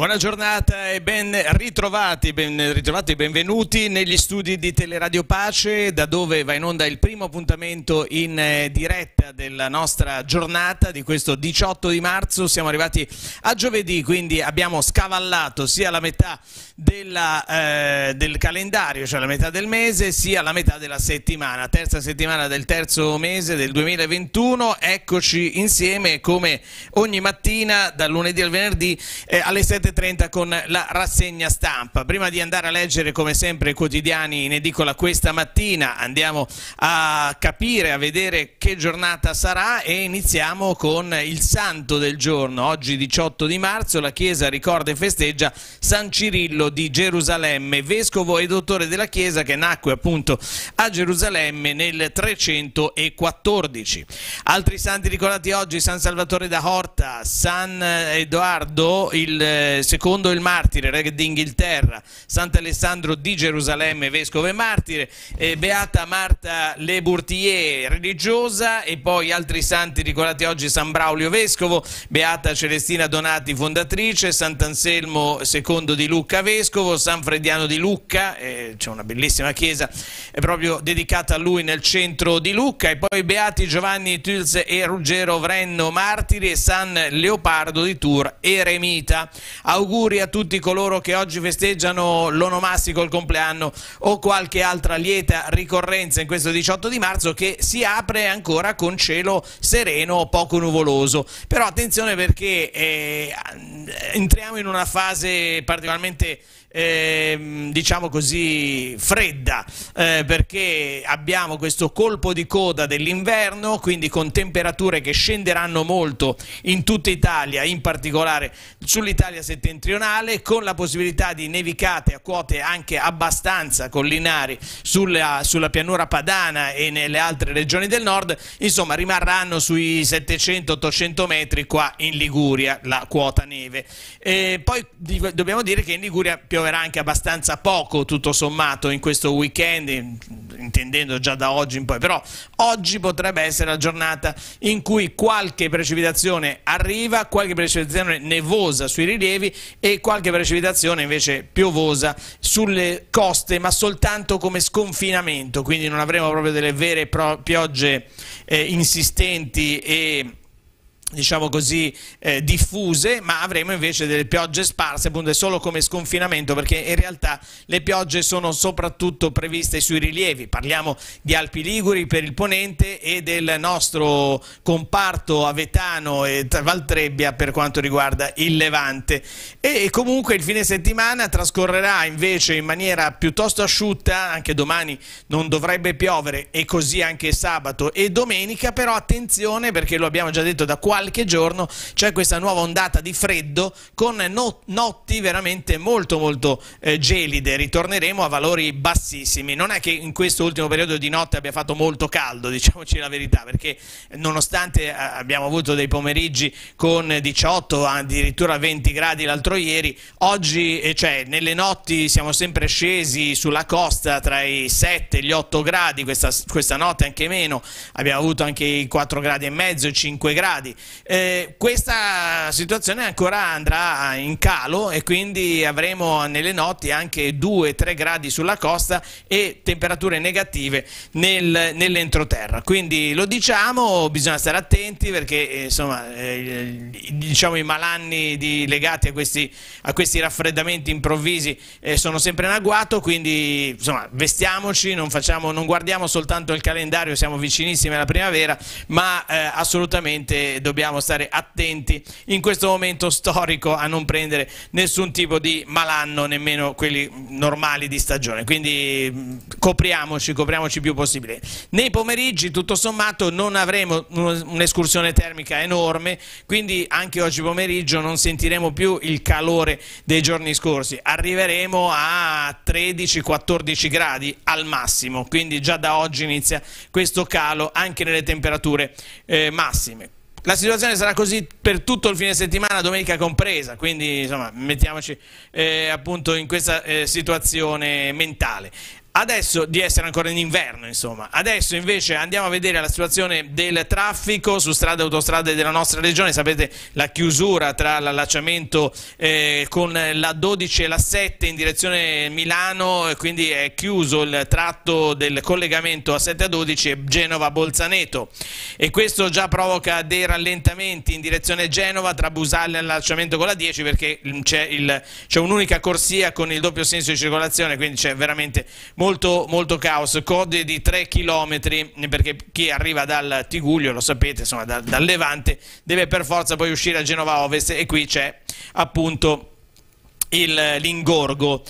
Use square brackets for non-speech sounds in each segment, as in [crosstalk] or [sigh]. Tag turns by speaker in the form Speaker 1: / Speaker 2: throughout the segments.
Speaker 1: Buona giornata e ben ritrovati, ben ritrovati, benvenuti negli studi di Teleradio Pace, da dove va in onda il primo appuntamento in eh, diretta della nostra giornata di questo 18 di marzo. Siamo arrivati a giovedì, quindi abbiamo scavallato sia la metà della, eh, del calendario, cioè la metà del mese, sia la metà della settimana, terza settimana del terzo mese del 2021. Eccoci insieme come ogni mattina dal lunedì al venerdì eh, alle 7 7.30 con la rassegna stampa. Prima di andare a leggere come sempre i quotidiani in edicola questa mattina andiamo a capire, a vedere che giornata sarà e iniziamo con il santo del giorno. Oggi 18 di marzo la Chiesa ricorda e festeggia San Cirillo di Gerusalemme, vescovo e dottore della Chiesa che nacque appunto a Gerusalemme nel 314. Altri santi ricordati oggi, San Salvatore da Horta, San Edoardo, il secondo il martire, re d'Inghilterra, Sant'Alessandro di Gerusalemme, vescovo e martire, eh, Beata Marta Le Bourtier, religiosa, e poi altri santi ricordati oggi, San Braulio, vescovo, Beata Celestina Donati, fondatrice, Sant'Anselmo II di Lucca, vescovo, San Frediano di Lucca, eh, c'è una bellissima chiesa proprio dedicata a lui nel centro di Lucca, e poi Beati Giovanni Tulse e Ruggero Vrenno, martiri, e San Leopardo di Tour, eremita. Auguri a tutti coloro che oggi festeggiano l'onomastico, il compleanno o qualche altra lieta ricorrenza in questo 18 di marzo che si apre ancora con cielo sereno, poco nuvoloso. Però attenzione perché eh, entriamo in una fase particolarmente eh, diciamo così fredda eh, perché abbiamo questo colpo di coda dell'inverno quindi con temperature che scenderanno molto in tutta Italia in particolare sull'Italia settentrionale con la possibilità di nevicate a quote anche abbastanza collinari sulla, sulla pianura padana e nelle altre regioni del nord insomma rimarranno sui 700-800 metri qua in Liguria la quota neve. E poi dobbiamo dire che in Liguria più pioverà anche abbastanza poco tutto sommato in questo weekend, intendendo già da oggi in poi, però oggi potrebbe essere la giornata in cui qualche precipitazione arriva, qualche precipitazione nevosa sui rilievi e qualche precipitazione invece piovosa sulle coste, ma soltanto come sconfinamento, quindi non avremo proprio delle vere piogge eh, insistenti e diciamo così, eh, diffuse, ma avremo invece delle piogge sparse appunto solo come sconfinamento perché in realtà le piogge sono soprattutto previste sui rilievi, parliamo di Alpi Liguri per il ponente e del nostro comparto Avetano e Valtrebbia per quanto riguarda il Levante. E comunque il fine settimana trascorrerà invece in maniera piuttosto asciutta, anche domani non dovrebbe piovere e così anche sabato e domenica, però attenzione perché lo abbiamo già detto da qualche qualche giorno c'è questa nuova ondata di freddo con no notti veramente molto molto eh, gelide, ritorneremo a valori bassissimi. Non è che in questo ultimo periodo di notte abbia fatto molto caldo, [laughs] diciamoci la verità, perché nonostante eh, abbiamo avuto dei pomeriggi con 18, addirittura 20 gradi l'altro ieri, oggi eh, cioè, nelle notti siamo sempre scesi sulla costa tra i 7 e gli 8 gradi, questa, questa notte anche meno, abbiamo avuto anche i 4 gradi e mezzo, i 5 gradi, eh, questa situazione ancora andrà in calo e quindi avremo nelle notti anche 2-3 gradi sulla costa e temperature negative nel, nell'entroterra. Quindi lo diciamo, bisogna stare attenti perché eh, insomma, eh, diciamo, i malanni di, legati a questi, a questi, raffreddamenti improvvisi eh, sono sempre in agguato, quindi insomma, vestiamoci, non, facciamo, non guardiamo soltanto il calendario, siamo vicinissimi alla primavera, ma eh, assolutamente dobbiamo dobbiamo stare attenti in questo momento storico a non prendere nessun tipo di malanno, nemmeno quelli normali di stagione. Quindi copriamoci, copriamoci più possibile. Nei pomeriggi, tutto sommato, non avremo un'escursione termica enorme, quindi anche oggi pomeriggio non sentiremo più il calore dei giorni scorsi. Arriveremo a 13-14 gradi al massimo, quindi già da oggi inizia questo calo anche nelle temperature eh, massime. La situazione sarà così per tutto il fine settimana, domenica compresa, quindi insomma mettiamoci eh, appunto in questa eh, situazione mentale. Adesso di essere ancora in inverno, insomma. Adesso invece andiamo a vedere la situazione del traffico su strade e autostrade della nostra regione. Sapete la chiusura tra l'allacciamento eh, con la 12 e la 7 in direzione Milano, quindi è chiuso il tratto del collegamento a 7 a 12 e Genova-Bolzaneto. E questo già provoca dei rallentamenti in direzione Genova tra Busale e allacciamento con la 10 perché c'è un'unica corsia con il doppio senso di circolazione, quindi c'è veramente molto, molto caos, code di 3 km perché chi arriva dal Tiguglio, lo sapete, insomma dal, dal Levante, deve per forza poi uscire a Genova Ovest e qui c'è appunto l'ingorgo.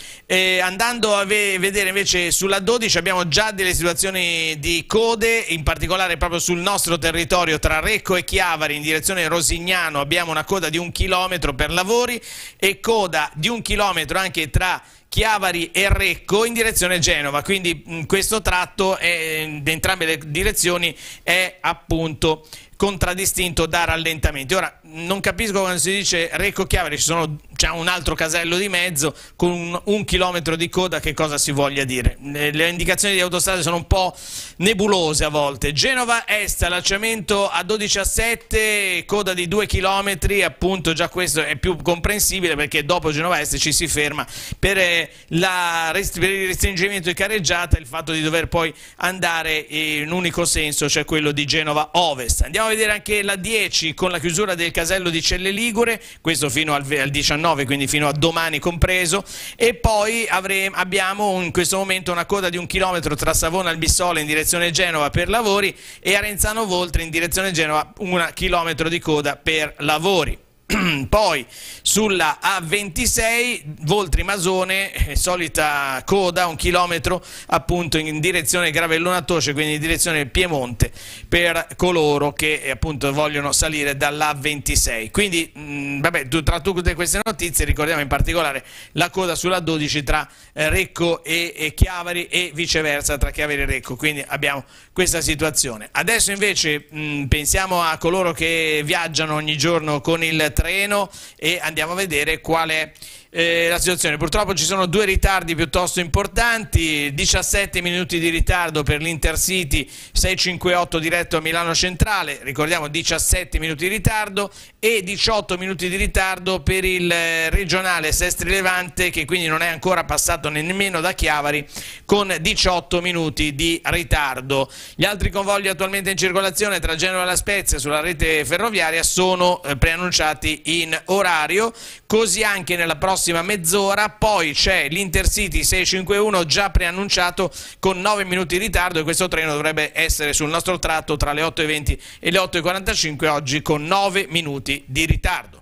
Speaker 1: andando a ve vedere invece sulla 12 abbiamo già delle situazioni di code, in particolare proprio sul nostro territorio tra Recco e Chiavari in direzione Rosignano abbiamo una coda di un chilometro per lavori e coda di un chilometro anche tra Chiavari e Recco in direzione Genova, quindi in questo tratto è, in entrambe le direzioni è appunto contraddistinto da rallentamenti. Ora, non capisco quando si dice Recco Chiavari, c'è un altro casello di mezzo con un, un, chilometro di coda, che cosa si voglia dire? Le indicazioni di autostrade sono un po' nebulose a volte. Genova Est, allacciamento a 12 a 7, coda di 2 chilometri, appunto già questo è più comprensibile perché dopo Genova Est ci si ferma per, eh, la, per il restringimento di carreggiata e il fatto di dover poi andare in un unico senso, cioè quello di Genova Ovest. Andiamo a vedere anche la 10 con la chiusura del casello di Celle Ligure, questo fino al, al 19, quindi fino a domani compreso, e poi avremo, abbiamo in questo momento una coda di un chilometro tra Savona e Albissola in direzione Genova per lavori e Arenzano Voltre in direzione Genova un chilometro di coda per lavori. [clears throat] Poi sulla A26 Voltri Masone, eh, solita coda, un chilometro appunto in direzione Gravellona Toce, quindi in direzione Piemonte per coloro che eh, appunto vogliono salire dalla A26. Quindi mh, mm, vabbè, tra tutte queste notizie ricordiamo in particolare la coda sulla 12 tra eh, Recco e, e Chiavari e viceversa tra Chiavari e Recco, quindi abbiamo questa situazione. Adesso invece mh, pensiamo a coloro che viaggiano ogni giorno con il treno e andiamo a vedere qual è eh, la situazione. Purtroppo ci sono due ritardi piuttosto importanti, 17 minuti di ritardo per l'Intercity 658 diretto a Milano Centrale, ricordiamo 17 minuti di ritardo e 18 minuti di ritardo per il eh, regionale Sestri Levante che quindi non è ancora passato nemmeno da Chiavari con 18 minuti di ritardo. Gli altri convogli attualmente in circolazione tra Genova e La Spezia sulla rete ferroviaria sono eh, preannunciati in orario, così anche nella prossima mezz'ora, poi c'è l'Intercity 651 già preannunciato con 9 minuti di ritardo e questo treno dovrebbe essere sul nostro tratto tra le 8.20 e le 8.45 oggi con 9 minuti di ritardo.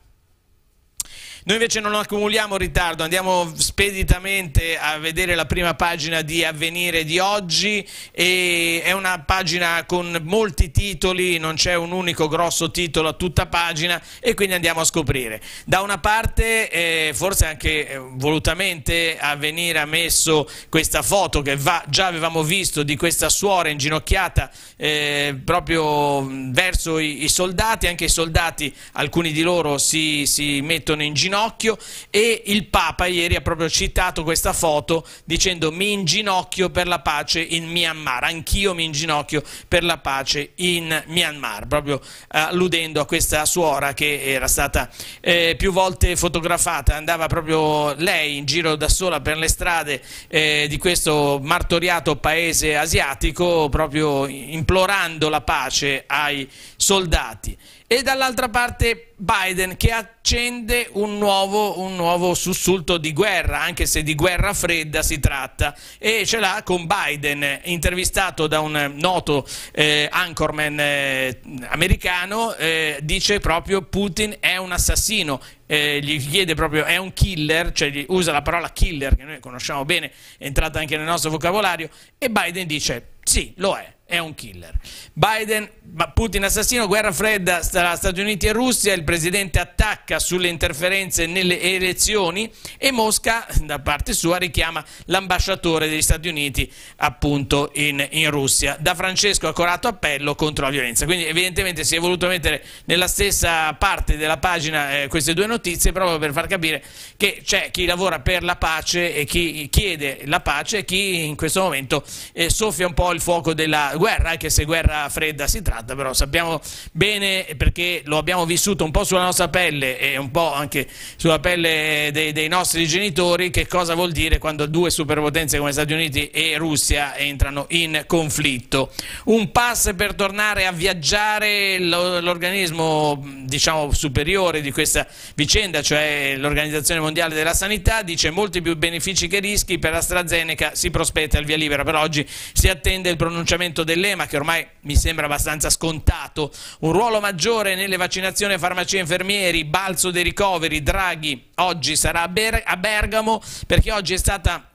Speaker 1: Noi invece non accumuliamo ritardo, andiamo speditamente a vedere la prima pagina di Avvenire di oggi e è una pagina con molti titoli, non c'è un unico grosso titolo a tutta pagina e quindi andiamo a scoprire. Da una parte, eh, forse anche eh, volutamente Avvenire ha messo questa foto che va, già avevamo visto di questa suora inginocchiata eh, proprio verso i, i, soldati, anche i soldati, alcuni di loro si, si mettono in ginocchio ginocchio e il Papa ieri ha proprio citato questa foto dicendo mi inginocchio per la pace in Myanmar, anch'io mi inginocchio per la pace in Myanmar, proprio eh, alludendo a questa suora che era stata eh, più volte fotografata, andava proprio lei in giro da sola per le strade eh, di questo martoriato paese asiatico, proprio implorando la pace ai soldati e dall'altra parte Biden che accende un nuovo, un nuovo, sussulto di guerra, anche se di guerra fredda si tratta, e ce l'ha con Biden, intervistato da un noto eh, anchorman eh, americano, eh, dice proprio Putin è un assassino, eh, gli chiede proprio è un killer, cioè usa la parola killer che noi conosciamo bene, è entrata anche nel nostro vocabolario, e Biden dice sì, lo è è un killer. Biden, Putin assassino, guerra fredda tra Stati Uniti e Russia, il presidente attacca sulle interferenze nelle elezioni e Mosca da parte sua richiama l'ambasciatore degli Stati Uniti appunto in, in Russia. Da Francesco accorato appello contro la violenza. Quindi evidentemente si è voluto mettere nella stessa parte della pagina eh, queste due notizie proprio per far capire che c'è chi lavora per la pace e chi chiede la pace e chi in questo momento eh, soffia un po' il fuoco della guerra, anche se guerra fredda si tratta, però sappiamo bene perché lo abbiamo vissuto un po' sulla nostra pelle e un po' anche sulla pelle dei, dei nostri genitori che cosa vuol dire quando due superpotenze come Stati Uniti e Russia entrano in conflitto. Un pass per tornare a viaggiare l'organismo diciamo superiore di questa vicenda, cioè l'Organizzazione Mondiale della Sanità, dice molti più benefici che rischi per AstraZeneca si prospetta il via libera, però oggi si attende il pronunciamento dell'EMA che ormai mi sembra abbastanza scontato, un ruolo maggiore nelle vaccinazioni farmacie infermieri, balzo dei ricoveri, Draghi oggi sarà a, Ber a Bergamo perché oggi è stata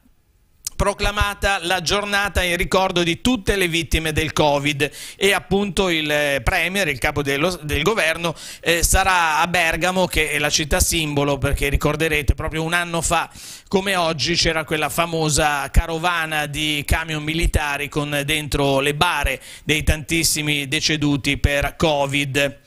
Speaker 1: proclamata la giornata in ricordo di tutte le vittime del Covid e appunto il eh, Premier, il capo dello, del governo, eh, sarà a Bergamo che è la città simbolo perché ricorderete proprio un anno fa come oggi c'era quella famosa carovana di camion militari con dentro le bare dei tantissimi deceduti per Covid.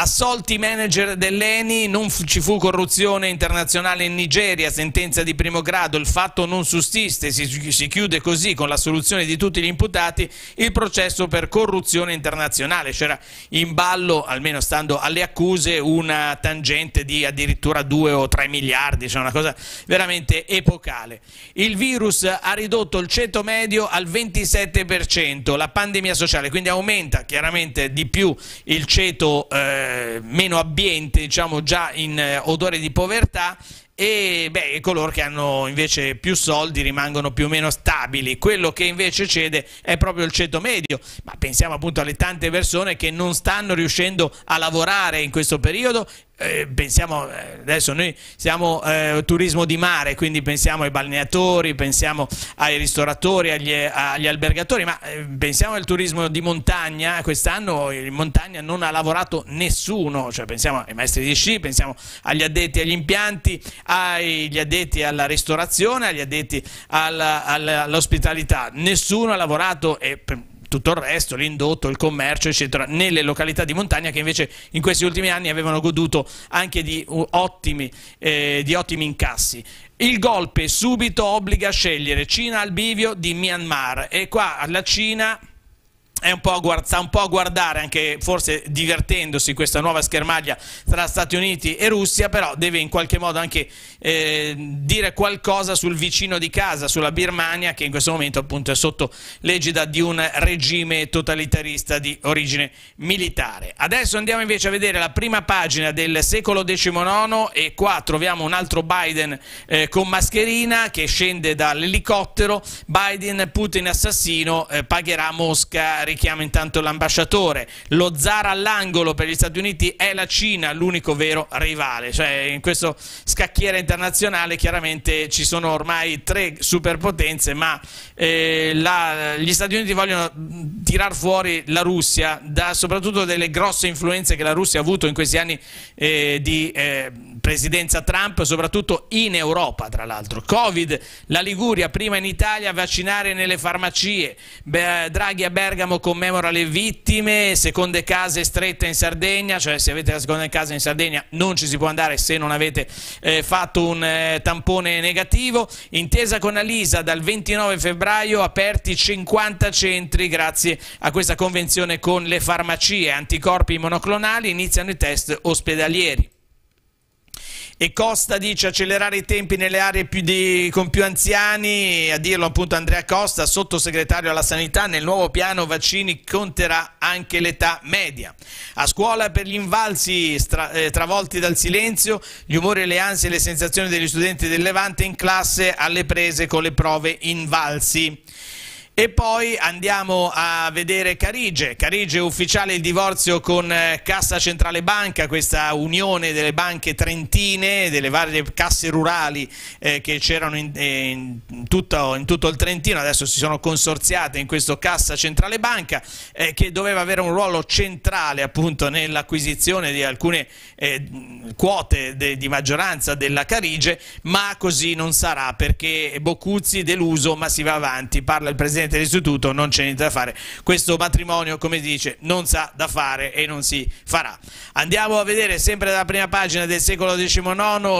Speaker 1: Assolti i manager dell'ENI, non ci fu corruzione internazionale in Nigeria, sentenza di primo grado, il fatto non sussiste, si, si, chiude così con la soluzione di tutti gli imputati il processo per corruzione internazionale. C'era in ballo, almeno stando alle accuse, una tangente di addirittura 2 o 3 miliardi, cioè una cosa veramente epocale. Il virus ha ridotto il ceto medio al 27%, la pandemia sociale, quindi aumenta chiaramente di più il ceto eh, eh, meno abbiente, diciamo già in eh, odore di povertà e beh, coloro che hanno invece più soldi rimangono più o meno stabili. Quello che invece cede è proprio il ceto medio, ma pensiamo appunto alle tante persone che non stanno riuscendo a lavorare in questo periodo eh, pensiamo, eh, adesso noi siamo eh, turismo di mare, quindi pensiamo ai balneatori, pensiamo ai ristoratori, agli, agli albergatori, ma eh, pensiamo al turismo di montagna, quest'anno in montagna non ha lavorato nessuno, cioè pensiamo ai maestri di sci, pensiamo agli addetti agli impianti, agli addetti alla ristorazione, agli addetti all'ospitalità, nessuno ha lavorato e tutto il resto, l'indotto, il commercio, eccetera, nelle località di montagna che invece in questi ultimi anni avevano goduto anche di ottimi, eh, di ottimi incassi. Il golpe subito obbliga a scegliere Cina al bivio di Myanmar e qua la Cina un sta un po' a guardare, anche forse divertendosi, questa nuova schermaglia tra Stati Uniti e Russia, però deve in qualche modo anche eh, dire qualcosa sul vicino di casa, sulla Birmania, che in questo momento appunto è sotto l'egida di un regime totalitarista di origine militare. Adesso andiamo invece a vedere la prima pagina del secolo XIX e qua troviamo un altro Biden eh, con mascherina che scende dall'elicottero, Biden, Putin assassino, eh, pagherà Mosca richiama intanto l'ambasciatore, lo zar all'angolo per gli Stati Uniti è la Cina, l'unico vero rivale, cioè in questo scacchiere internazionale chiaramente ci sono ormai tre superpotenze, ma eh, la, gli Stati Uniti vogliono tirar fuori la Russia, da soprattutto delle grosse influenze che la Russia ha avuto in questi anni eh, di eh, presidenza Trump, soprattutto in Europa tra l'altro. Covid, la Liguria prima in Italia, vaccinare nelle farmacie, Draghi a Bergamo commemora le vittime, seconde case strette in Sardegna, cioè se avete la seconda casa in Sardegna non ci si può andare se non avete eh, fatto un eh, tampone negativo. Intesa con Alisa dal 29 febbraio aperti 50 centri grazie a questa convenzione con le farmacie, anticorpi monoclonali, iniziano i test ospedalieri e Costa dice accelerare i tempi nelle aree più di, con più anziani, a dirlo appunto Andrea Costa, sottosegretario alla sanità, nel nuovo piano vaccini conterà anche l'età media. A scuola per gli invalsi stra, eh, travolti dal silenzio, gli umori, le ansie e le sensazioni degli studenti del Levante in classe alle prese con le prove invalsi. E poi andiamo a vedere Carige. Carige ufficiale il divorzio con eh, Cassa Centrale Banca, questa unione delle banche trentine, delle varie casse rurali eh, che c'erano in, eh, in, in, tutto, il Trentino, adesso si sono consorziate in questo Cassa Centrale Banca eh, che doveva avere un ruolo centrale appunto nell'acquisizione di alcune eh, quote de, di maggioranza della Carige, ma così non sarà perché Boccuzzi deluso ma si va avanti, parla il Presidente Presidente dell'Istituto non c'è niente da fare, questo matrimonio come dice non sa da fare e non si farà. Andiamo a vedere sempre dalla prima pagina del secolo XIX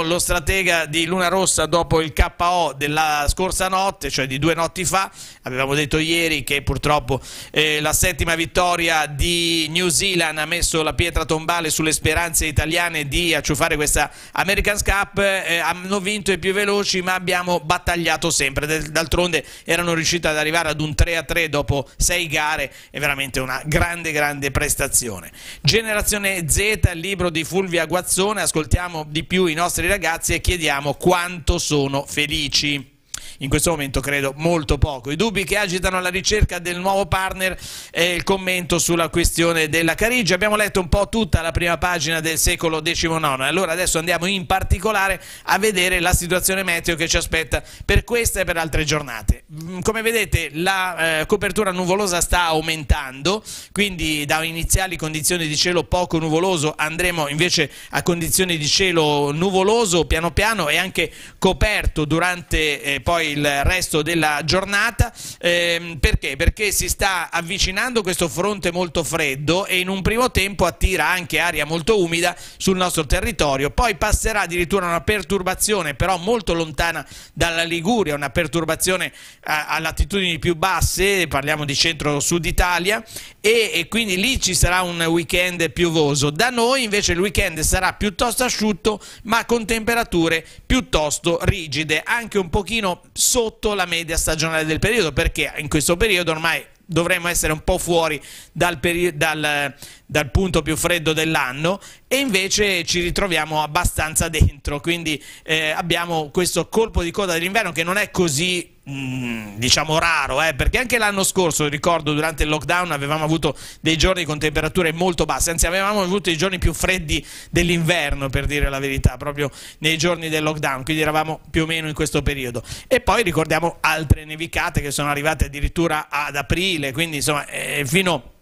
Speaker 1: lo stratega di Luna Rossa dopo il KO della scorsa notte, cioè di due notti fa, avevamo detto ieri che purtroppo eh, la settima vittoria di New Zealand ha messo la pietra tombale sulle speranze italiane di acciuffare questa American Cup, eh, hanno vinto i più veloci ma abbiamo battagliato sempre, d'altronde erano riusciti ad arrivare ad ad un 3-3 dopo 6 gare è veramente una grande grande prestazione. Generazione Z, il libro di Fulvia Guazzone, ascoltiamo di più i nostri ragazzi e chiediamo quanto sono felici in questo momento credo molto poco. I dubbi che agitano la ricerca del nuovo partner e il commento sulla questione della Carigi. Abbiamo letto un po' tutta la prima pagina del secolo XIX, allora adesso andiamo in particolare a vedere la situazione meteo che ci aspetta per questa e per altre giornate. Mm, come vedete la eh, copertura nuvolosa sta aumentando, quindi da iniziali condizioni di cielo poco nuvoloso andremo invece a condizioni di cielo nuvoloso piano piano e anche coperto durante eh, poi il resto della giornata. Eh, perché? Perché si sta avvicinando questo fronte molto freddo e in un primo tempo attira anche aria molto umida sul nostro territorio. Poi passerà addirittura una perturbazione però molto lontana dalla Liguria, una perturbazione a, a latitudini più basse, parliamo di centro-sud Italia e, e quindi lì ci sarà un weekend piovoso. Da noi invece il weekend sarà piuttosto asciutto ma con temperature piuttosto rigide, anche un pochino sotto la media stagionale del periodo, perché in questo periodo ormai dovremmo essere un po' fuori dal, dal, dal punto più freddo dell'anno e invece ci ritroviamo abbastanza dentro, quindi eh, abbiamo questo colpo di coda dell'inverno che non è così mm, diciamo raro, eh, perché anche l'anno scorso, ricordo, durante il lockdown avevamo avuto dei giorni con temperature molto basse, anzi avevamo avuto i giorni più freddi dell'inverno, per dire la verità, proprio nei giorni del lockdown, quindi eravamo più o meno in questo periodo. E poi ricordiamo altre nevicate che sono arrivate addirittura ad aprile, quindi insomma eh, fino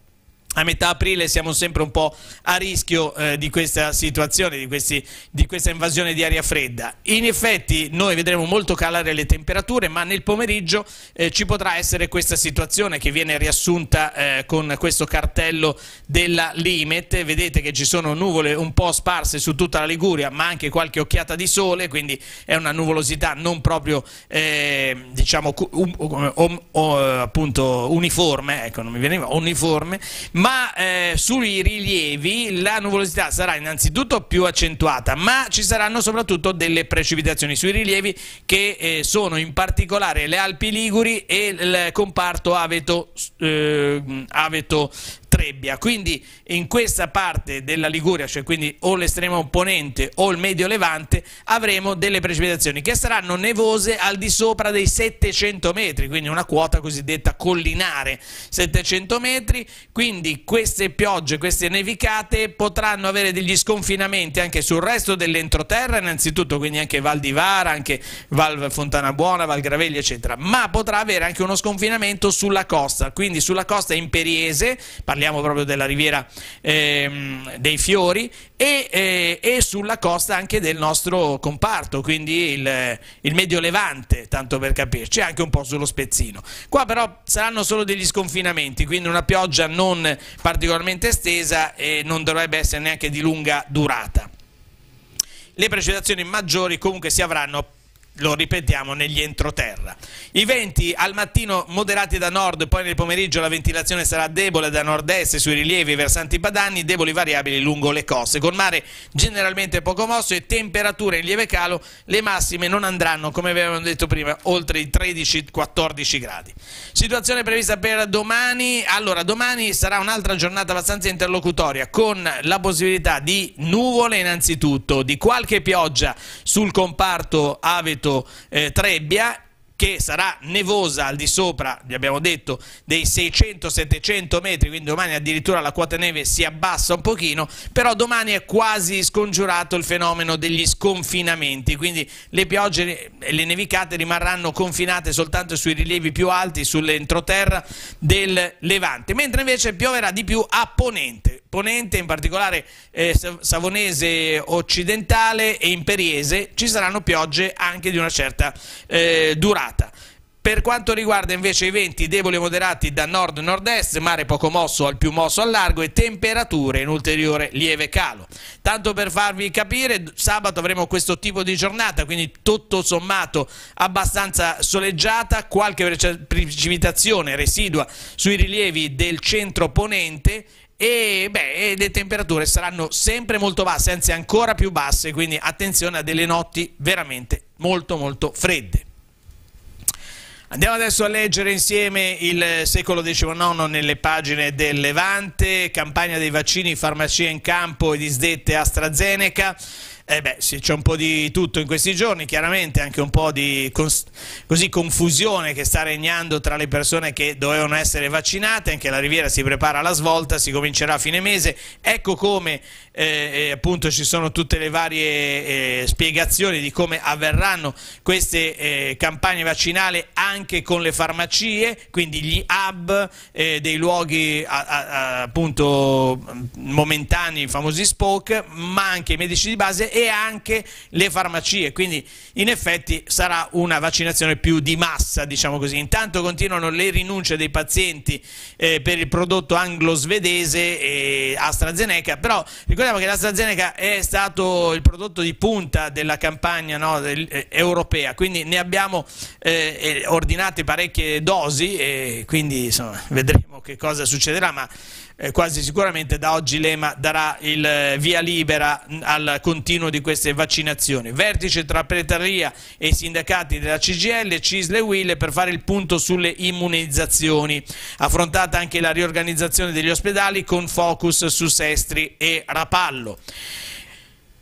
Speaker 1: a metà aprile siamo sempre un po' a rischio eh, di questa situazione, di, questi, di, questa invasione di aria fredda. In effetti noi vedremo molto calare le temperature, ma nel pomeriggio eh, ci potrà essere questa situazione che viene riassunta eh, con questo cartello della Limet. Vedete che ci sono nuvole un po' sparse su tutta la Liguria, ma anche qualche occhiata di sole, quindi è una nuvolosità non proprio eh, diciamo um, um, um, appunto uniforme, ecco non mi veniva uniforme, ma eh, sui rilievi la nuvolosità sarà innanzitutto più accentuata, ma ci saranno soprattutto delle precipitazioni sui rilievi che eh, sono in particolare le Alpi Liguri e il comparto Aveto, eh, Aveto Trebbia, quindi in questa parte della Liguria, cioè quindi o l'estremo opponente o il medio levante, avremo delle precipitazioni che saranno nevose al di sopra dei 700 metri, quindi una quota cosiddetta collinare, 700 metri, quindi queste piogge, queste nevicate potranno avere degli sconfinamenti anche sul resto dell'entroterra, innanzitutto quindi anche Val di Vara, anche Val Fontana Buona, Val Graveglia eccetera, ma potrà avere anche uno sconfinamento sulla costa, quindi sulla costa imperiese, parliamo parliamo proprio della riviera ehm, dei fiori, e, eh, e, sulla costa anche del nostro comparto, quindi il, il, Medio Levante, tanto per capirci, anche un po' sullo Spezzino. Qua però saranno solo degli sconfinamenti, quindi una pioggia non particolarmente estesa e non dovrebbe essere neanche di lunga durata. Le precipitazioni maggiori comunque si avranno lo ripetiamo, negli entroterra. I venti al mattino moderati da nord, poi nel pomeriggio la ventilazione sarà debole da nord-est sui rilievi versanti padani, deboli variabili lungo le coste, con mare generalmente poco mosso e temperature in lieve calo, le massime non andranno, come avevamo detto prima, oltre i 13-14 gradi. Situazione prevista per domani, allora domani sarà un'altra giornata abbastanza interlocutoria, con la possibilità di nuvole innanzitutto, di qualche pioggia sul comparto aveto eh, Trebbia che sarà nevosa al di sopra, vi abbiamo detto, dei 600-700 metri, quindi domani addirittura la quota neve si abbassa un pochino, però domani è quasi scongiurato il fenomeno degli sconfinamenti, quindi le piogge e le nevicate rimarranno confinate soltanto sui rilievi più alti, sull'entroterra del Levante, mentre invece pioverà di più a Ponente, Ponente in particolare eh, Savonese occidentale e Imperiese ci saranno piogge anche di una certa eh, durata. Per quanto riguarda invece i venti deboli e moderati da nord-nord-est, mare poco mosso al più mosso al largo e temperature in ulteriore lieve calo. Tanto per farvi capire, sabato avremo questo tipo di giornata, quindi tutto sommato abbastanza soleggiata, qualche precipitazione residua sui rilievi del centro ponente e beh, le temperature saranno sempre molto basse, anzi ancora più basse, quindi attenzione a delle notti veramente molto molto fredde. Andiamo adesso a leggere insieme il secolo XIX nelle pagine del Levante, campagna dei vaccini, farmacia in campo e disdette AstraZeneca. Eh beh, sì, c'è un po' di tutto in questi giorni, chiaramente anche un po' di così, confusione che sta regnando tra le persone che dovevano essere vaccinate, anche la Riviera si prepara alla svolta, si comincerà a fine mese, ecco come eh, appunto ci sono tutte le varie eh, spiegazioni di come avverranno queste eh, campagne vaccinali anche con le farmacie, quindi gli hub eh, dei luoghi a, a, appunto momentanei, i famosi spoke, ma anche i medici di base e anche le farmacie, quindi in effetti sarà una vaccinazione più di massa, diciamo così. Intanto continuano le rinunce dei pazienti eh, per il prodotto anglo-svedese e AstraZeneca, però ricordiamo che l'AstraZeneca è stato il prodotto di punta della campagna no, del, eh, europea, quindi ne abbiamo eh, eh ordinate parecchie dosi e quindi insomma, vedremo che cosa succederà, ma eh, quasi sicuramente da oggi l'EMA darà il eh, via libera al continuo di queste vaccinazioni. Vertice tra Pretaria e i sindacati della CGL, Cisle e Will per fare il punto sulle immunizzazioni. Affrontata anche la riorganizzazione degli ospedali con focus su Sestri e Rapallo.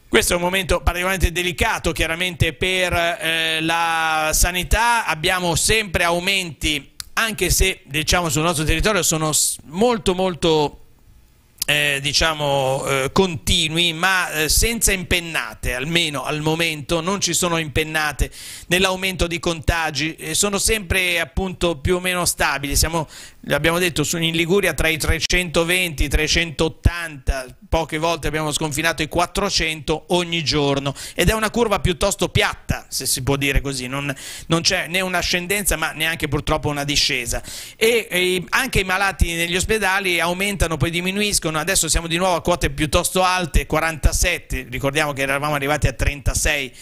Speaker 1: Questo è un momento particolarmente delicato chiaramente per eh, la sanità, abbiamo sempre aumenti anche se diciamo, sul nostro territorio sono molto molto eh, diciamo eh, continui ma eh, senza impennate almeno al momento non ci sono impennate nell'aumento di contagi sono sempre appunto più o meno stabili. Siamo abbiamo detto in Liguria tra i 320 e i 380 poche volte abbiamo sconfinato i 400 ogni giorno. Ed è una curva piuttosto piatta, se si può dire così, non, non c'è né un'ascendenza ma neanche purtroppo una discesa. E, e, anche i malati negli ospedali aumentano, poi diminuiscono, adesso siamo di nuovo a quote piuttosto alte, 47, ricordiamo che eravamo arrivati a 36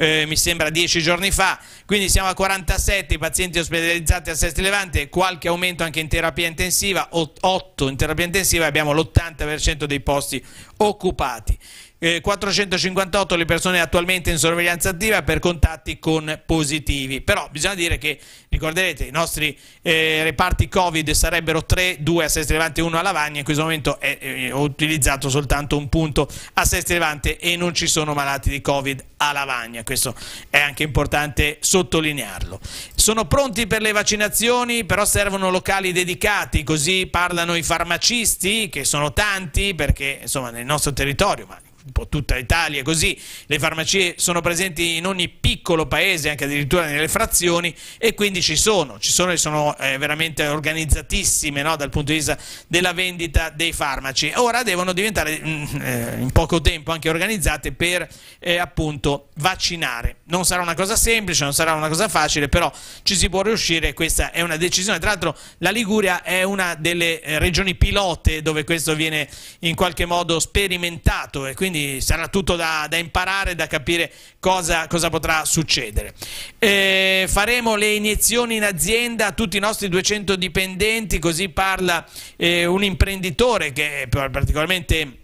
Speaker 1: eh, mi sembra 10 giorni fa, quindi siamo a 47 i pazienti ospedalizzati a Sesti Levante, qualche aumento anche in terapia intensiva, 8 in terapia intensiva abbiamo l'80% dei posti occupati. 458 eh, le persone attualmente in sorveglianza attiva per contatti con positivi, però bisogna dire che ricorderete i nostri eh, reparti Covid sarebbero 3, 2 a Sesti Levante e 1 a Lavagna, in questo momento è, è, utilizzato soltanto un punto a Sesti Levante e non ci sono malati di Covid a Lavagna, questo è anche importante sottolinearlo. Sono pronti per le vaccinazioni, però servono locali dedicati, così parlano i farmacisti, che sono tanti perché insomma nel nostro territorio, ma un po' tutta l'Italia così, le farmacie sono presenti in ogni piccolo paese, anche addirittura nelle frazioni e quindi ci sono, ci sono e sono eh, veramente organizzatissime no, dal punto di vista della vendita dei farmaci. Ora devono diventare mm, eh, in poco tempo anche organizzate per eh, appunto vaccinare. Non sarà una cosa semplice, non sarà una cosa facile, però ci si può riuscire, questa è una decisione. Tra l'altro la Liguria è una delle eh, regioni pilote dove questo viene in qualche modo sperimentato e quindi quindi sarà tutto da, da imparare, da capire cosa, cosa potrà succedere. Eh, faremo le iniezioni in azienda a tutti i nostri 200 dipendenti, così parla eh, un imprenditore che è particolarmente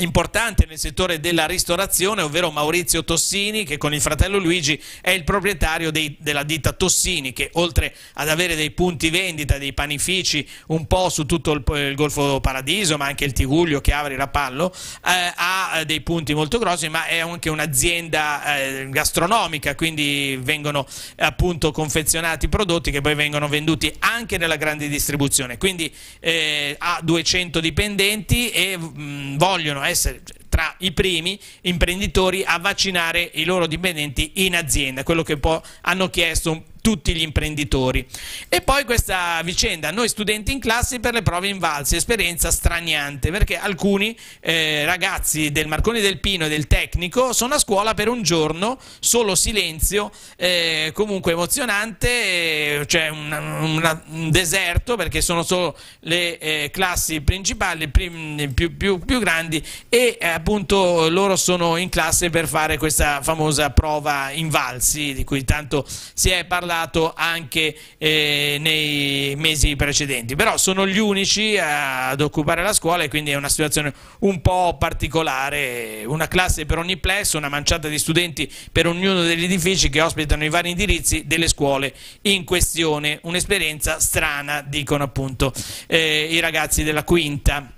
Speaker 1: importante nel settore della ristorazione, ovvero Maurizio Tossini, che con il fratello Luigi è il proprietario dei, della ditta Tossini, che oltre ad avere dei punti vendita, dei panifici un po' su tutto il, il Golfo Paradiso, ma anche il Tiguglio, Chiavari, Rapallo, eh, ha dei punti molto grossi, ma è anche un'azienda eh, gastronomica, quindi vengono appunto confezionati prodotti che poi vengono venduti anche nella grande distribuzione. Quindi eh, ha 200 dipendenti e mh, vogliono essere I said, tra i primi imprenditori a vaccinare i loro dipendenti in azienda, quello che poi hanno chiesto tutti gli imprenditori. E poi questa vicenda, noi studenti in classe per le prove invalsi, esperienza straniante, perché alcuni eh, ragazzi del Marconi del Pino e del Tecnico sono a scuola per un giorno, solo silenzio, eh, comunque emozionante, cioè un, una, un, deserto perché sono solo le eh, classi principali, prim, più, più, più, grandi e eh, appunto loro sono in classe per fare questa famosa prova invalsi di cui tanto si è parlato anche eh, nei mesi precedenti, però sono gli unici ad occupare la scuola e quindi è una situazione un po' particolare, una classe per ogni plesso, una manciata di studenti per ognuno degli edifici che ospitano i vari indirizzi delle scuole in questione, un'esperienza strana, dicono appunto eh, i ragazzi della quinta.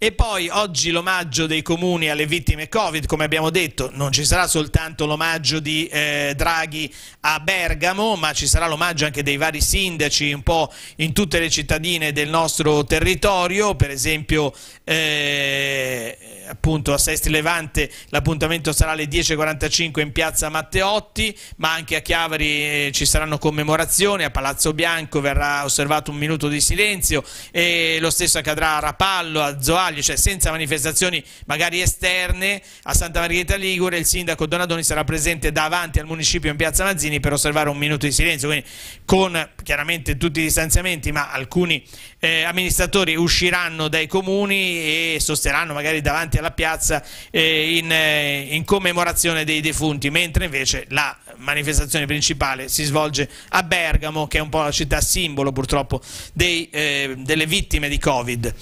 Speaker 1: E poi oggi l'omaggio dei comuni alle vittime Covid, come abbiamo detto, non ci sarà soltanto l'omaggio di eh, Draghi a Bergamo, ma ci sarà l'omaggio anche dei vari sindaci un po' in tutte le cittadine del nostro territorio, per esempio eh, appunto a Sesti Levante l'appuntamento sarà alle 10.45 in piazza Matteotti, ma anche a Chiavari eh, ci saranno commemorazioni, a Palazzo Bianco verrà osservato un minuto di silenzio e lo stesso accadrà a Rapallo, a Zoaglio, cioè senza manifestazioni magari esterne, a Santa Margherita Ligure il sindaco Donadoni sarà presente davanti al municipio in piazza Mazzini per osservare un minuto di silenzio, quindi con chiaramente tutti i distanziamenti, ma alcuni eh, amministratori usciranno dai comuni e sosterranno magari davanti alla piazza eh, in, eh, in, commemorazione dei defunti, mentre invece la manifestazione principale si svolge a Bergamo, che è un po' la città simbolo purtroppo dei, eh, delle vittime di Covid.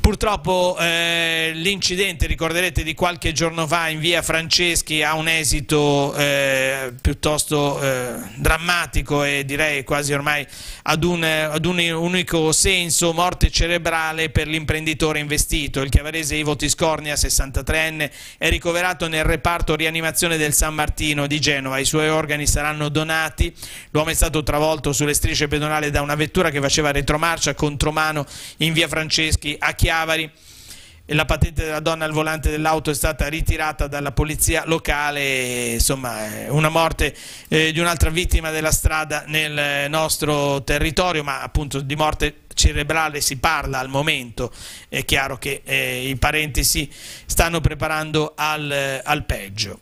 Speaker 1: Purtroppo eh, l'incidente, ricorderete, di qualche giorno fa in via Franceschi ha un esito eh, piuttosto eh, drammatico e direi quasi ormai ad un, ad un, unico senso, morte cerebrale per l'imprenditore investito. Il chiavarese Ivo Tiscornia, 63enne, è ricoverato nel reparto rianimazione del San Martino di Genova. I suoi organi saranno donati. L'uomo è stato travolto sulle strisce pedonali da una vettura che faceva retromarcia contromano in via Franceschi a Chiavari Chiavari e la patente della donna al volante dell'auto è stata ritirata dalla polizia locale, insomma una morte eh, di un'altra vittima della strada nel nostro territorio, ma appunto di morte cerebrale si parla al momento, è chiaro che eh, i parenti si stanno preparando al, al peggio.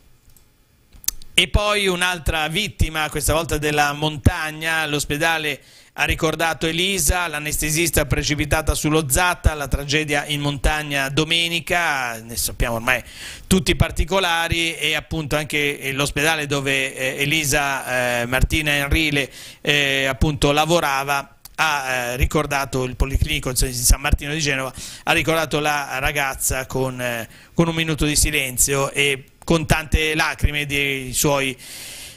Speaker 1: E poi un'altra vittima, questa volta della montagna, l'ospedale ha ricordato Elisa, l'anestesista precipitata sullo Zatta, la tragedia in montagna domenica, ne sappiamo ormai tutti i particolari e appunto anche l'ospedale dove eh, Elisa eh, Martina Enrile eh, appunto lavorava ha eh, ricordato il Policlinico di San Martino di Genova, ha ricordato la ragazza con, eh, con un minuto di silenzio e con tante lacrime dei suoi,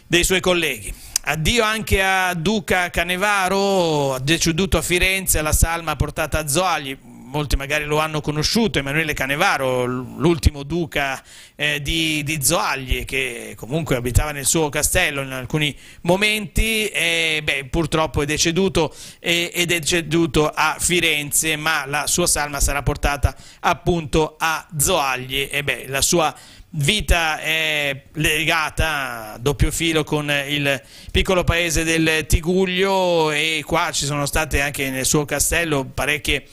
Speaker 1: dei suoi colleghi. Addio anche a Duca Canevaro, deceduto a Firenze, alla salma portata a Zoagli, molti magari lo hanno conosciuto, Emanuele Canevaro, l'ultimo duca eh, di, di, Zoagli, che comunque abitava nel suo castello in alcuni momenti, e, beh, purtroppo è deceduto ed è deceduto a Firenze, ma la sua salma sarà portata appunto a Zoagli e beh, la sua vita è legata a doppio filo con il piccolo paese del Tiguglio e qua ci sono state anche nel suo castello parecchie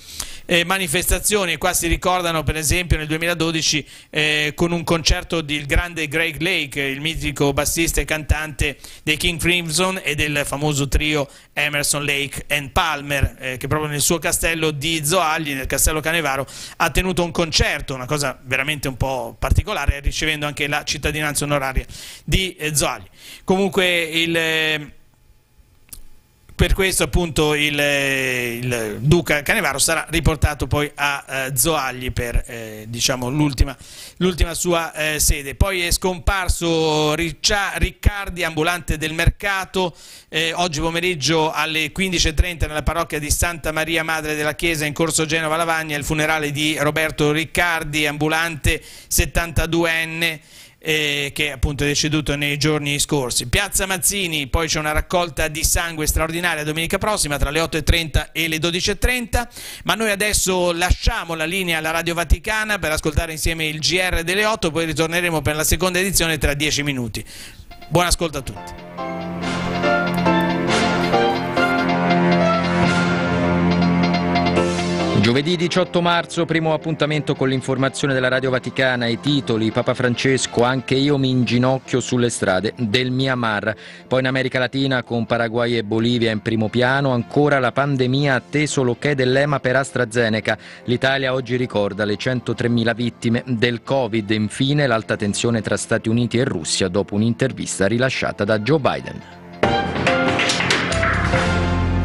Speaker 1: eh, manifestazioni. Qua si ricordano per esempio nel 2012 eh, con un concerto del grande Greg Lake, il mitico bassista e cantante dei King Crimson e del famoso trio Emerson, Lake and Palmer, eh, che proprio nel suo castello di Zoagli, nel castello Canevaro, ha tenuto un concerto, una cosa veramente un po' particolare, ricevendo anche la cittadinanza onoraria di eh, Zoagli. Comunque il eh, per questo appunto il, il Duca Canevaro sarà riportato poi a eh, Zoagli per eh, diciamo, l'ultima, sua eh, sede. Poi è scomparso Riccia, Riccardi, ambulante del mercato, eh, oggi pomeriggio alle 15.30 nella parrocchia di Santa Maria Madre della Chiesa in corso Genova Lavagna il funerale di Roberto Riccardi, ambulante 72enne eh, che appunto è deceduto nei giorni scorsi. Piazza Mazzini, poi c'è una raccolta di sangue straordinaria domenica prossima tra le 8.30 e le 12.30, ma noi adesso lasciamo la linea alla Radio Vaticana per ascoltare insieme il GR delle 8, poi ritorneremo per la seconda edizione tra 10 minuti. Buon ascolto a tutti.
Speaker 2: Giovedì 18 marzo, primo appuntamento con l'informazione della Radio Vaticana, i titoli, Papa Francesco, anche io mi inginocchio sulle strade del Myanmar. Poi in America Latina con Paraguay e Bolivia in primo piano, ancora la pandemia atteso l'ok dell'EMA per AstraZeneca. L'Italia oggi ricorda le 103.000 vittime del Covid. Infine l'alta tensione tra Stati Uniti e Russia dopo un'intervista rilasciata da Joe Biden.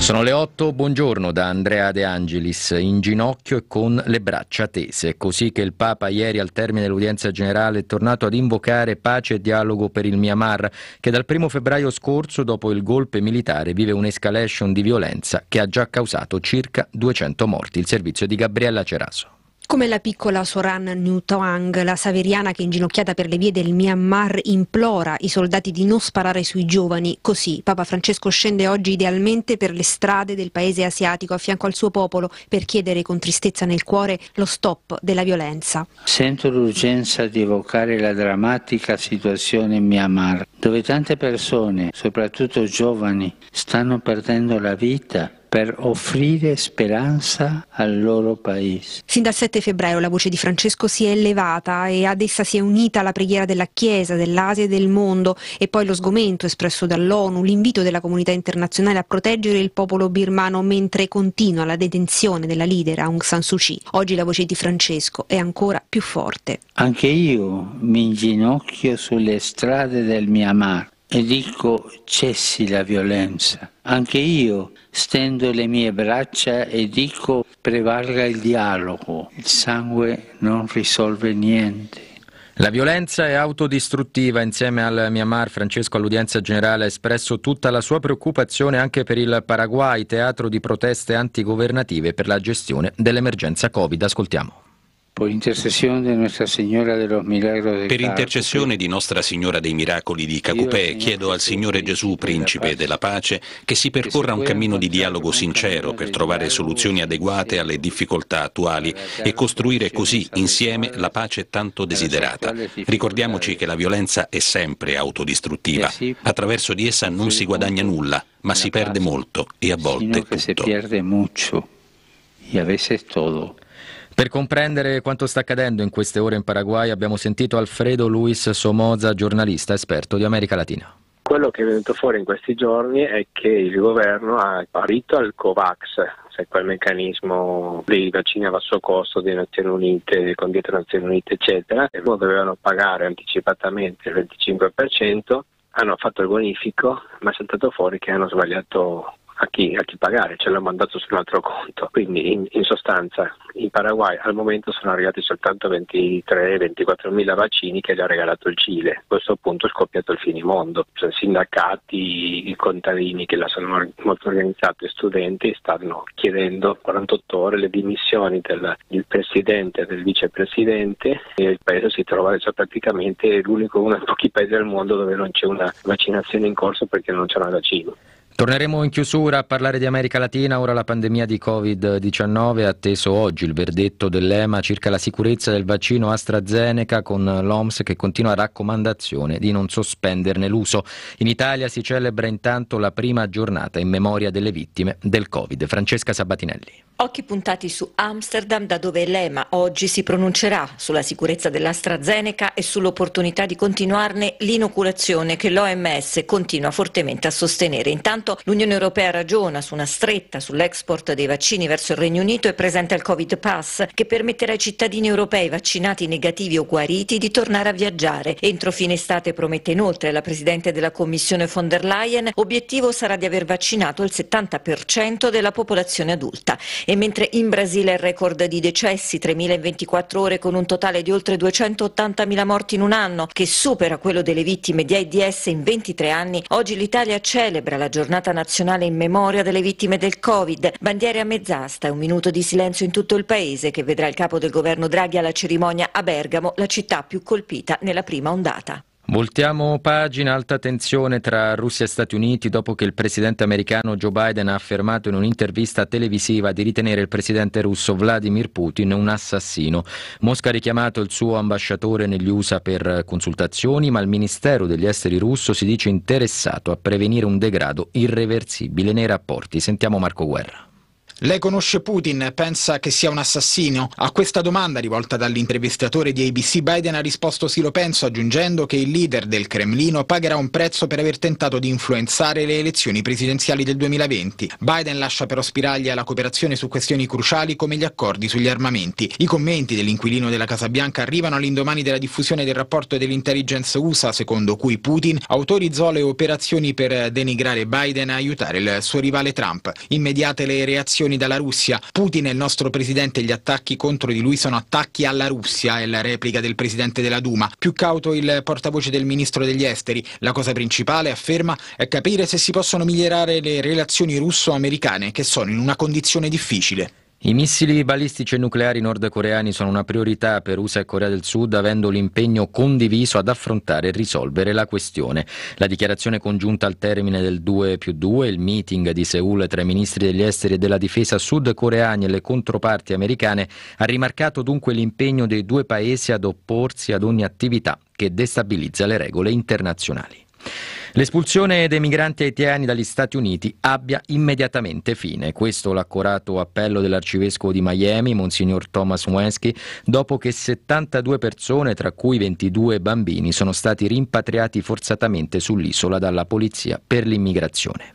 Speaker 2: Sono le 8, buongiorno da Andrea De Angelis, in ginocchio e con le braccia tese, così che il Papa ieri al termine dell'udienza generale è tornato ad invocare pace e dialogo per il Myanmar, che dal primo febbraio scorso, dopo il golpe militare, vive un'escalation di violenza che ha già causato circa 200 morti. Il servizio di Gabriella Ceraso.
Speaker 3: Come la piccola Soran Newtang, la saveriana che inginocchiata per le vie del Myanmar implora i soldati di non sparare sui giovani, così Papa Francesco scende oggi idealmente per le strade del paese asiatico a fianco al suo popolo per chiedere con tristezza nel cuore lo stop della violenza.
Speaker 4: Sento l'urgenza di evocare la drammatica situazione in Myanmar, dove tante persone, soprattutto giovani, stanno perdendo la vita per offrire speranza al loro paese.
Speaker 3: Sin dal 7 febbraio la voce di Francesco si è elevata e ad essa si è unita la preghiera della Chiesa, dell'Asia e del mondo e poi lo sgomento espresso dall'ONU, l'invito della comunità internazionale a proteggere il popolo birmano mentre continua la detenzione della leader Aung San Suu Kyi. Oggi la voce di Francesco è ancora più forte.
Speaker 4: Anche io mi inginocchio sulle strade del Myanmar e dico cessi la violenza. Anche io stendo le mie braccia e dico prevalga il dialogo. Il sangue non risolve niente.
Speaker 2: La violenza è autodistruttiva. Insieme al Myanmar, Francesco all'udienza generale ha espresso tutta la sua preoccupazione anche per il Paraguay, teatro di proteste antigovernative per la gestione dell'emergenza Covid. Ascoltiamo.
Speaker 4: Per intercessione
Speaker 5: di Nostra Signora dei Miracoli di Cacupè, chiedo al Signore Gesù, Principe della Pace, che si percorra un cammino di dialogo sincero per trovare soluzioni adeguate alle difficoltà attuali e costruire così insieme la pace tanto desiderata. Ricordiamoci che la violenza è sempre autodistruttiva. Attraverso di essa non si guadagna nulla, ma si perde molto e a volte tutto.
Speaker 2: Per comprendere quanto sta accadendo in queste ore in Paraguay abbiamo sentito Alfredo Luis Somoza, giornalista esperto di America Latina.
Speaker 6: Quello che è venuto fuori in questi giorni è che il governo ha parito al COVAX, cioè quel meccanismo dei vaccini a basso costo delle Nazioni Unite, con dietro Nazioni Unite eccetera, e loro dovevano pagare anticipatamente il 25%, hanno fatto il bonifico, ma è saltato fuori che hanno sbagliato a chi, a chi, pagare, ce l'ha mandato su un altro conto. Quindi in, in, sostanza in Paraguay al momento sono arrivati soltanto 23-24 mila vaccini che gli ha regalato il Cile. A questo punto è scoppiato il finimondo. Cioè, sindacati, i contadini che la sono molto organizzati, studenti stanno chiedendo 48 ore le dimissioni del, del presidente e del vicepresidente e il paese si trova adesso praticamente l'unico uno dei pochi paesi al mondo dove non c'è una vaccinazione in corso perché non c'è una vaccino.
Speaker 2: Torneremo in chiusura a parlare di America Latina, ora la pandemia di Covid-19 ha atteso oggi il verdetto dell'EMA circa la sicurezza del vaccino AstraZeneca con l'OMS che continua raccomandazione di non sospenderne l'uso. In Italia si celebra intanto la prima giornata in memoria delle vittime del Covid. Francesca Sabatinelli.
Speaker 7: Occhi puntati su Amsterdam, da dove l'EMA oggi si pronuncerà sulla sicurezza dell'AstraZeneca e sull'opportunità di continuarne l'inoculazione che l'OMS continua fortemente a sostenere. Intanto Intanto l'Unione Europea ragiona su una stretta sull'export dei vaccini verso il Regno Unito e presenta il Covid Pass che permetterà ai cittadini europei vaccinati negativi o guariti di tornare a viaggiare. Entro fine estate promette inoltre la Presidente della Commissione von der Leyen, obiettivo sarà di aver vaccinato il 70% della popolazione adulta. E mentre in Brasile il record di decessi, 3.024 ore con un totale di oltre 280.000 morti in un anno, che supera quello delle vittime di AIDS in 23 anni, oggi l'Italia celebra la giornata nazionale in memoria delle vittime del Covid. Bandiere a mezz'asta un minuto di silenzio in tutto il paese che vedrà il capo del governo Draghi alla cerimonia a Bergamo, la città più colpita nella prima ondata.
Speaker 2: Voltiamo pagina, alta tensione tra Russia e Stati Uniti dopo che il presidente americano Joe Biden ha affermato in un'intervista televisiva di ritenere il presidente russo Vladimir Putin un assassino. Mosca ha richiamato il suo ambasciatore negli USA per consultazioni, ma il Ministero degli Esteri russo si dice interessato a prevenire un degrado irreversibile nei rapporti. Sentiamo Marco Guerra.
Speaker 8: Lei conosce Putin? Pensa che sia un assassino? A questa domanda rivolta dall'intervistatore di ABC Biden ha risposto sì lo penso aggiungendo che il leader del Cremlino pagherà un prezzo per aver tentato di influenzare le elezioni presidenziali del 2020. Biden lascia però spiraglia la cooperazione su questioni cruciali come gli accordi sugli armamenti. I commenti dell'inquilino della Casa Bianca arrivano all'indomani della diffusione del rapporto dell'intelligence USA secondo cui Putin autorizzò le operazioni per denigrare Biden e aiutare il suo rivale Trump. Immediate le reazioni aggressioni dalla Russia. Putin è il nostro presidente e gli attacchi contro di lui sono attacchi alla Russia, è la replica del presidente della Duma. Più cauto il portavoce del ministro degli esteri. La cosa principale, afferma, è capire se si possono migliorare le relazioni russo-americane, che sono in una condizione difficile.
Speaker 2: I missili balistici e nucleari nordcoreani sono una priorità per USA e Corea del Sud, avendo l'impegno condiviso ad affrontare e risolvere la questione. La dichiarazione congiunta al termine del 2 più 2, il meeting di Seoul tra i ministri degli esteri e della difesa sudcoreani e le controparti americane, ha rimarcato dunque l'impegno dei due paesi ad opporsi ad ogni attività che destabilizza le regole internazionali. L'espulsione dei migranti haitiani dagli Stati Uniti abbia immediatamente fine. Questo l'accorato appello dell'arcivescovo di Miami, Monsignor Thomas Wensky, dopo che 72 persone, tra cui 22 bambini, sono stati rimpatriati forzatamente sull'isola dalla polizia per l'immigrazione.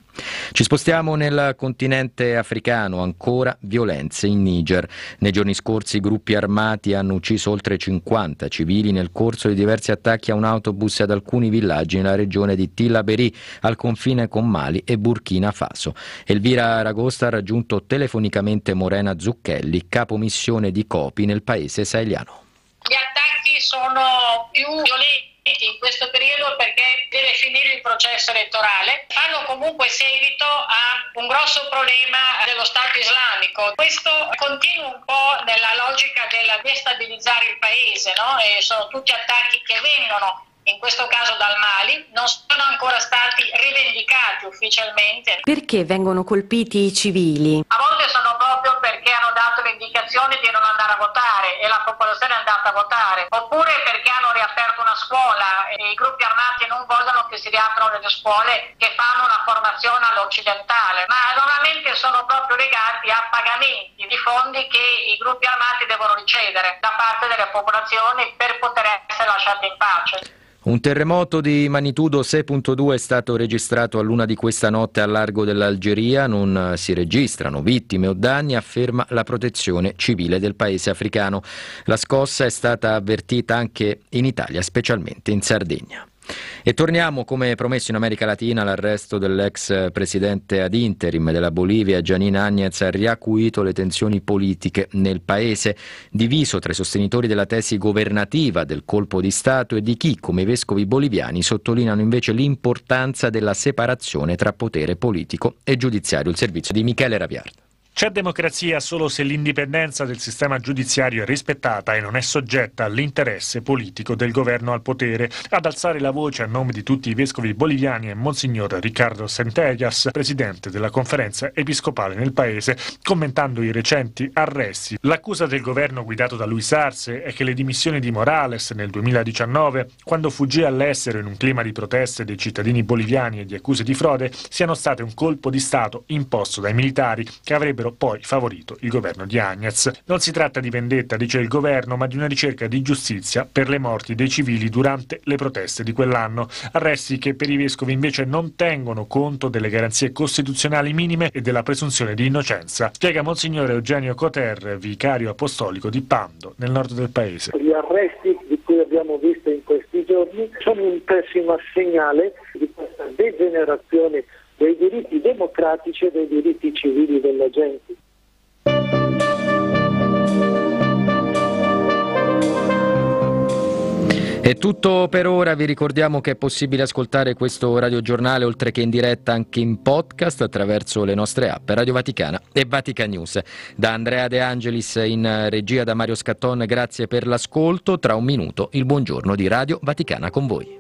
Speaker 2: Ci spostiamo nel continente africano, ancora violenze in Niger. Nei giorni scorsi gruppi armati hanno ucciso oltre 50 civili nel corso di diversi attacchi a un autobus e ad alcuni villaggi nella regione di Tillaberi, al confine con Mali e Burkina Faso. Elvira Aragosta ha raggiunto telefonicamente Morena Zucchelli, capo missione di Copi nel paese saheliano.
Speaker 9: Gli attacchi sono più violenti in questo periodo perché deve finire il processo elettorale, fanno comunque seguito a un grosso problema dello Stato islamico. Questo continua un po' nella logica della destabilizzare il paese, no? sono tutti attacchi che vengono in questo caso dal Mali, non sono ancora stati rivendicati ufficialmente.
Speaker 3: Perché vengono colpiti i civili?
Speaker 9: A volte sono proprio perché hanno dato le indicazioni di non andare a votare e la popolazione è andata a votare, oppure perché hanno riaperto una scuola e i gruppi armati non vogliono che si riaprano le scuole che fanno una formazione all'occidentale, ma normalmente sono proprio legati a pagamenti di fondi che i gruppi armati devono ricevere da parte delle popolazioni per poter essere lasciati in pace.
Speaker 2: Un terremoto di magnitudo 6.2 è stato registrato a luna di questa notte al largo dell'Algeria, non si registrano vittime o danni, afferma la protezione civile del paese africano. La scossa è stata avvertita anche in Italia, specialmente in Sardegna. E torniamo, come promesso in America Latina, l'arresto dell'ex presidente ad interim della Bolivia, Giannin Áñez, ha riacuito le tensioni politiche nel paese, diviso tra i sostenitori della tesi governativa del colpo di Stato e di chi, come i vescovi boliviani, sottolineano invece l'importanza della separazione tra potere politico e giudiziario. Il servizio di Michele Raviarda.
Speaker 10: C'è democrazia solo se l'indipendenza del sistema giudiziario è rispettata e non è soggetta all'interesse politico del governo al potere. Ad alzare la voce a nome di tutti i vescovi boliviani è Monsignor Riccardo Centellas, presidente della conferenza episcopale nel paese, commentando i recenti arresti. L'accusa del governo guidato da Luis Arce è che le dimissioni di Morales nel 2019, quando fuggì all'estero in un clima di proteste dei cittadini boliviani e di accuse di frode, siano state un colpo di Stato imposto dai militari che avrebbero avrebbero poi favorito il governo di Agnez. Non si tratta di vendetta, dice il governo, ma di una ricerca di giustizia per le morti dei civili durante le proteste di quell'anno. Arresti che per i vescovi invece non tengono conto delle garanzie costituzionali minime e della presunzione di innocenza, spiega Monsignore Eugenio Coter, vicario apostolico di Pando, nel nord del paese.
Speaker 11: Gli arresti di cui abbiamo visto in questi giorni sono un pessimo segnale di questa degenerazione dei diritti democratici e dei diritti civili della gente.
Speaker 2: È tutto per ora, vi ricordiamo che è possibile ascoltare questo radiogiornale oltre che in diretta anche in podcast attraverso le nostre app Radio Vaticana e Vatican News. Da Andrea De Angelis in regia da Mario Scatton, grazie per l'ascolto. Tra un minuto il buongiorno di Radio Vaticana con voi.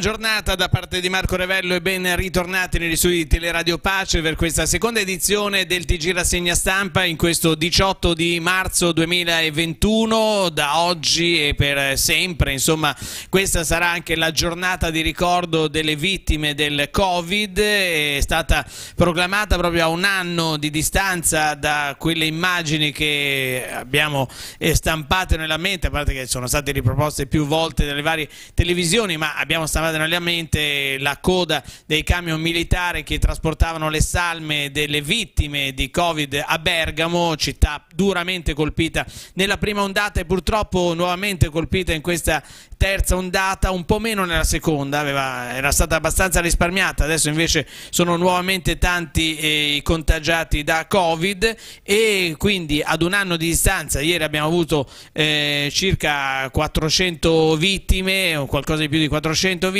Speaker 1: Giornata da parte di Marco Revello e ben ritornati negli studi di Teleradio Pace per questa seconda edizione del TG Rassegna Stampa in questo 18 di marzo 2021 da oggi e per sempre insomma questa sarà anche la giornata di ricordo delle vittime del Covid. È stata proclamata proprio a un anno di distanza da quelle immagini che abbiamo stampate nella mente a parte che sono state riproposte più volte dalle varie televisioni ma abbiamo stamattina nella mente la coda dei camion militari che trasportavano le salme delle vittime di Covid a Bergamo, città duramente colpita nella prima ondata e purtroppo nuovamente colpita in questa terza ondata, un po' meno nella seconda, aveva, era stata abbastanza risparmiata, adesso invece sono nuovamente tanti eh, i contagiati da Covid e quindi ad un anno di distanza, ieri abbiamo avuto eh, circa 400 vittime o qualcosa di più di 400 vittime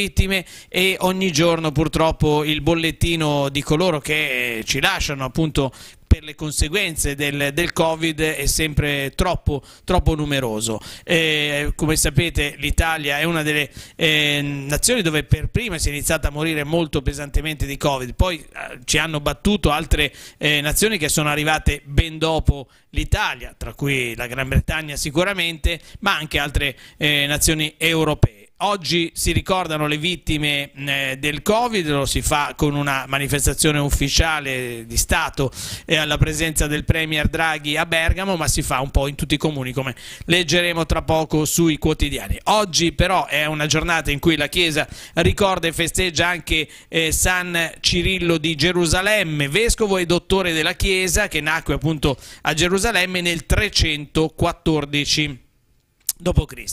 Speaker 1: e ogni giorno purtroppo il bollettino di coloro che ci lasciano appunto per le conseguenze del, del Covid è sempre troppo, troppo numeroso. Eh, come sapete l'Italia è una delle eh, nazioni dove per prima si è iniziata a morire molto pesantemente di Covid, poi eh, ci hanno battuto altre eh, nazioni che sono arrivate ben dopo l'Italia, tra cui la Gran Bretagna sicuramente, ma anche altre eh, nazioni europee. Oggi si ricordano le vittime eh, del Covid, lo si fa con una manifestazione ufficiale di Stato e alla presenza del Premier Draghi a Bergamo, ma si fa un po' in tutti i comuni, come leggeremo tra poco sui quotidiani. Oggi però è una giornata in cui la Chiesa ricorda e festeggia anche eh, San Cirillo di Gerusalemme, vescovo e dottore della Chiesa, che nacque appunto a Gerusalemme nel 314 d.C.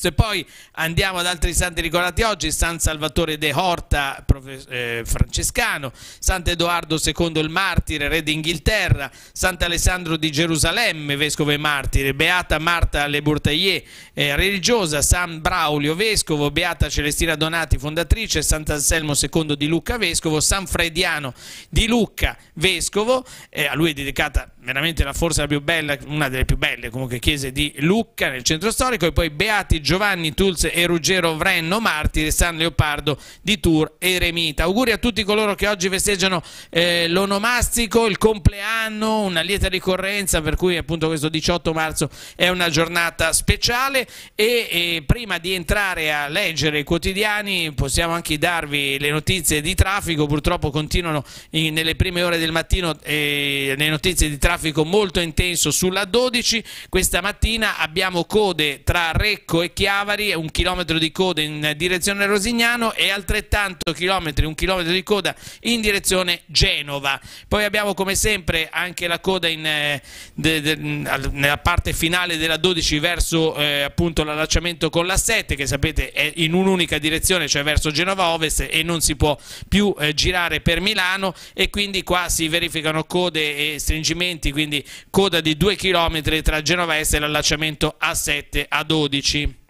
Speaker 1: E poi andiamo ad altri santi ricordati oggi, San Salvatore de Horta, eh, francescano, Sant'Edoardo II il martire, re d'Inghilterra, Sant'Alessandro di Gerusalemme, vescovo e martire, Beata Marta Le Bourtaillier, eh, religiosa, San Braulio, vescovo, Beata Celestina Donati, fondatrice, Sant'Anselmo II di Lucca, vescovo, San Frediano di Lucca, vescovo, eh, a lui è dedicata veramente la, forse la più bella, una delle più belle comunque chiese di Lucca nel centro storico e poi Beati Giovanni Tulse e Ruggero Vrenno, martire, San Leopardo di Tour e Eremita. Auguri a tutti coloro che oggi festeggiano eh, l'onomastico, il compleanno, una lieta ricorrenza per cui appunto questo 18 marzo è una giornata speciale e, e prima di entrare a leggere i quotidiani possiamo anche darvi le notizie di traffico, purtroppo continuano in, nelle prime ore del mattino eh, le notizie di traffico traffico molto intenso sulla 12. Questa mattina abbiamo code tra Recco e Chiavari, un chilometro di coda in direzione Rosignano e altrettanto chilometri, un chilometro di coda in direzione Genova. Poi abbiamo come sempre anche la coda in, eh, de, de, nella parte finale della 12 verso eh, appunto l'allacciamento con la 7 che sapete è in un'unica direzione, cioè verso Genova Ovest e non si può più eh, girare per Milano e quindi qua si verificano code e stringimenti quindi coda di 2 km tra Genova Est e l'allacciamento A7 a 12.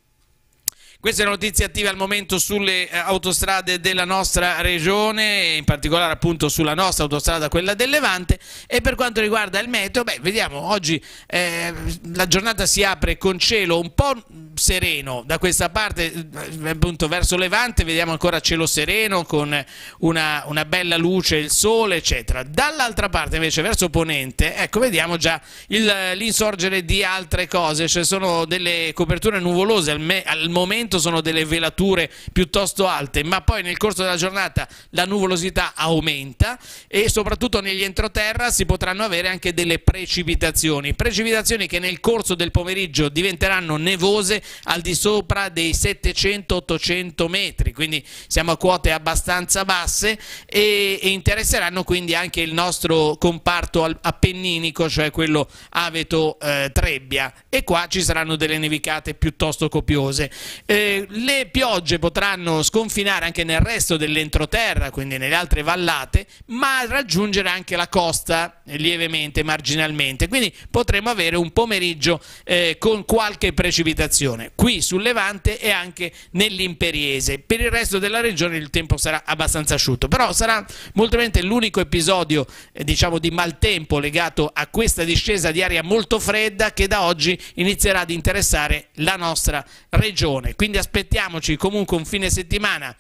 Speaker 1: Queste notizie attive al momento sulle eh, autostrade della nostra regione, in particolare appunto sulla nostra autostrada, quella del Levante. E per quanto riguarda il meteo, beh, vediamo, oggi eh, la giornata si apre con cielo un po' sereno da questa parte, eh, appunto verso Levante, vediamo ancora cielo sereno con una, una bella luce, il sole, eccetera. Dall'altra parte invece verso Ponente, ecco, vediamo già l'insorgere di altre cose, cioè sono delle coperture nuvolose al, me, al momento momento sono delle velature piuttosto alte, ma poi nel corso della giornata la nuvolosità aumenta e soprattutto negli entroterra si potranno avere anche delle precipitazioni, precipitazioni che nel corso del pomeriggio diventeranno nevose al di sopra dei 700-800 metri, quindi siamo a quote abbastanza basse e, interesseranno quindi anche il nostro comparto appenninico, cioè quello Aveto-Trebbia eh, e qua ci saranno delle nevicate piuttosto copiose. Eh, le piogge potranno sconfinare anche nel resto dell'entroterra, quindi nelle altre vallate, ma raggiungere anche la costa eh, lievemente, marginalmente. Quindi potremo avere un pomeriggio eh, con qualche precipitazione qui sul Levante e anche nell'Imperiese. Per il resto della regione il tempo sarà abbastanza asciutto, però sarà molto probabilmente l'unico episodio eh, diciamo di maltempo legato a questa discesa di aria molto fredda che da oggi inizierà ad interessare la nostra regione. Quindi quindi aspettiamoci comunque un fine settimana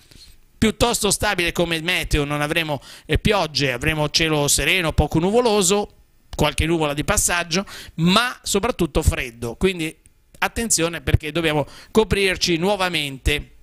Speaker 1: piuttosto stabile come meteo, non avremo eh, piogge, avremo cielo sereno, poco nuvoloso, qualche nuvola di passaggio, ma soprattutto freddo, quindi attenzione perché dobbiamo coprirci nuovamente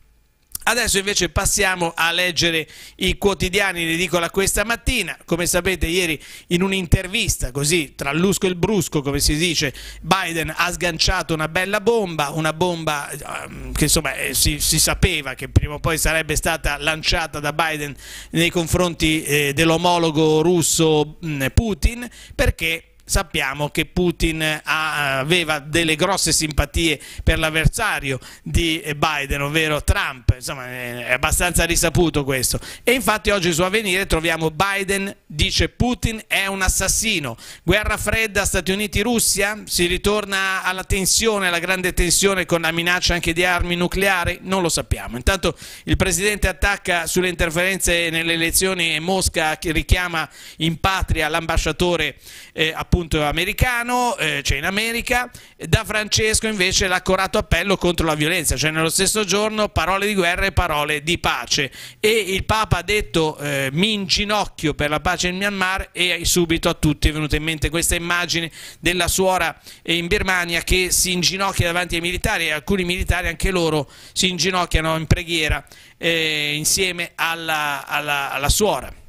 Speaker 1: Adesso invece passiamo a leggere i quotidiani di Edicola questa mattina. Come sapete ieri in un'intervista, così tra l'usco e il brusco, come si dice, Biden ha sganciato una bella bomba, una bomba ehm, che insomma eh, si, si, sapeva che prima o poi sarebbe stata lanciata da Biden nei confronti eh, dell'omologo russo mh, Putin, perché Sappiamo che Putin aveva delle grosse simpatie per l'avversario di Biden, ovvero Trump, insomma è abbastanza risaputo questo. E infatti oggi su Avvenire troviamo Biden dice Putin è un assassino, guerra fredda Stati Uniti-Russia, si ritorna alla tensione, alla grande tensione con la minaccia anche di armi nucleari? Non lo sappiamo. Intanto il Presidente attacca sulle interferenze nelle elezioni e Mosca richiama in patria l'ambasciatore eh, appunto americano, eh, cioè in America, da Francesco invece l'accorato appello contro la violenza, cioè nello stesso giorno parole di guerra e parole di pace. E il Papa ha detto eh, mi inginocchio per la pace in Myanmar e subito a tutti è venuta in mente questa immagine della suora in Birmania che si inginocchia davanti ai militari e alcuni militari anche loro si inginocchiano in preghiera eh, insieme alla, alla, alla suora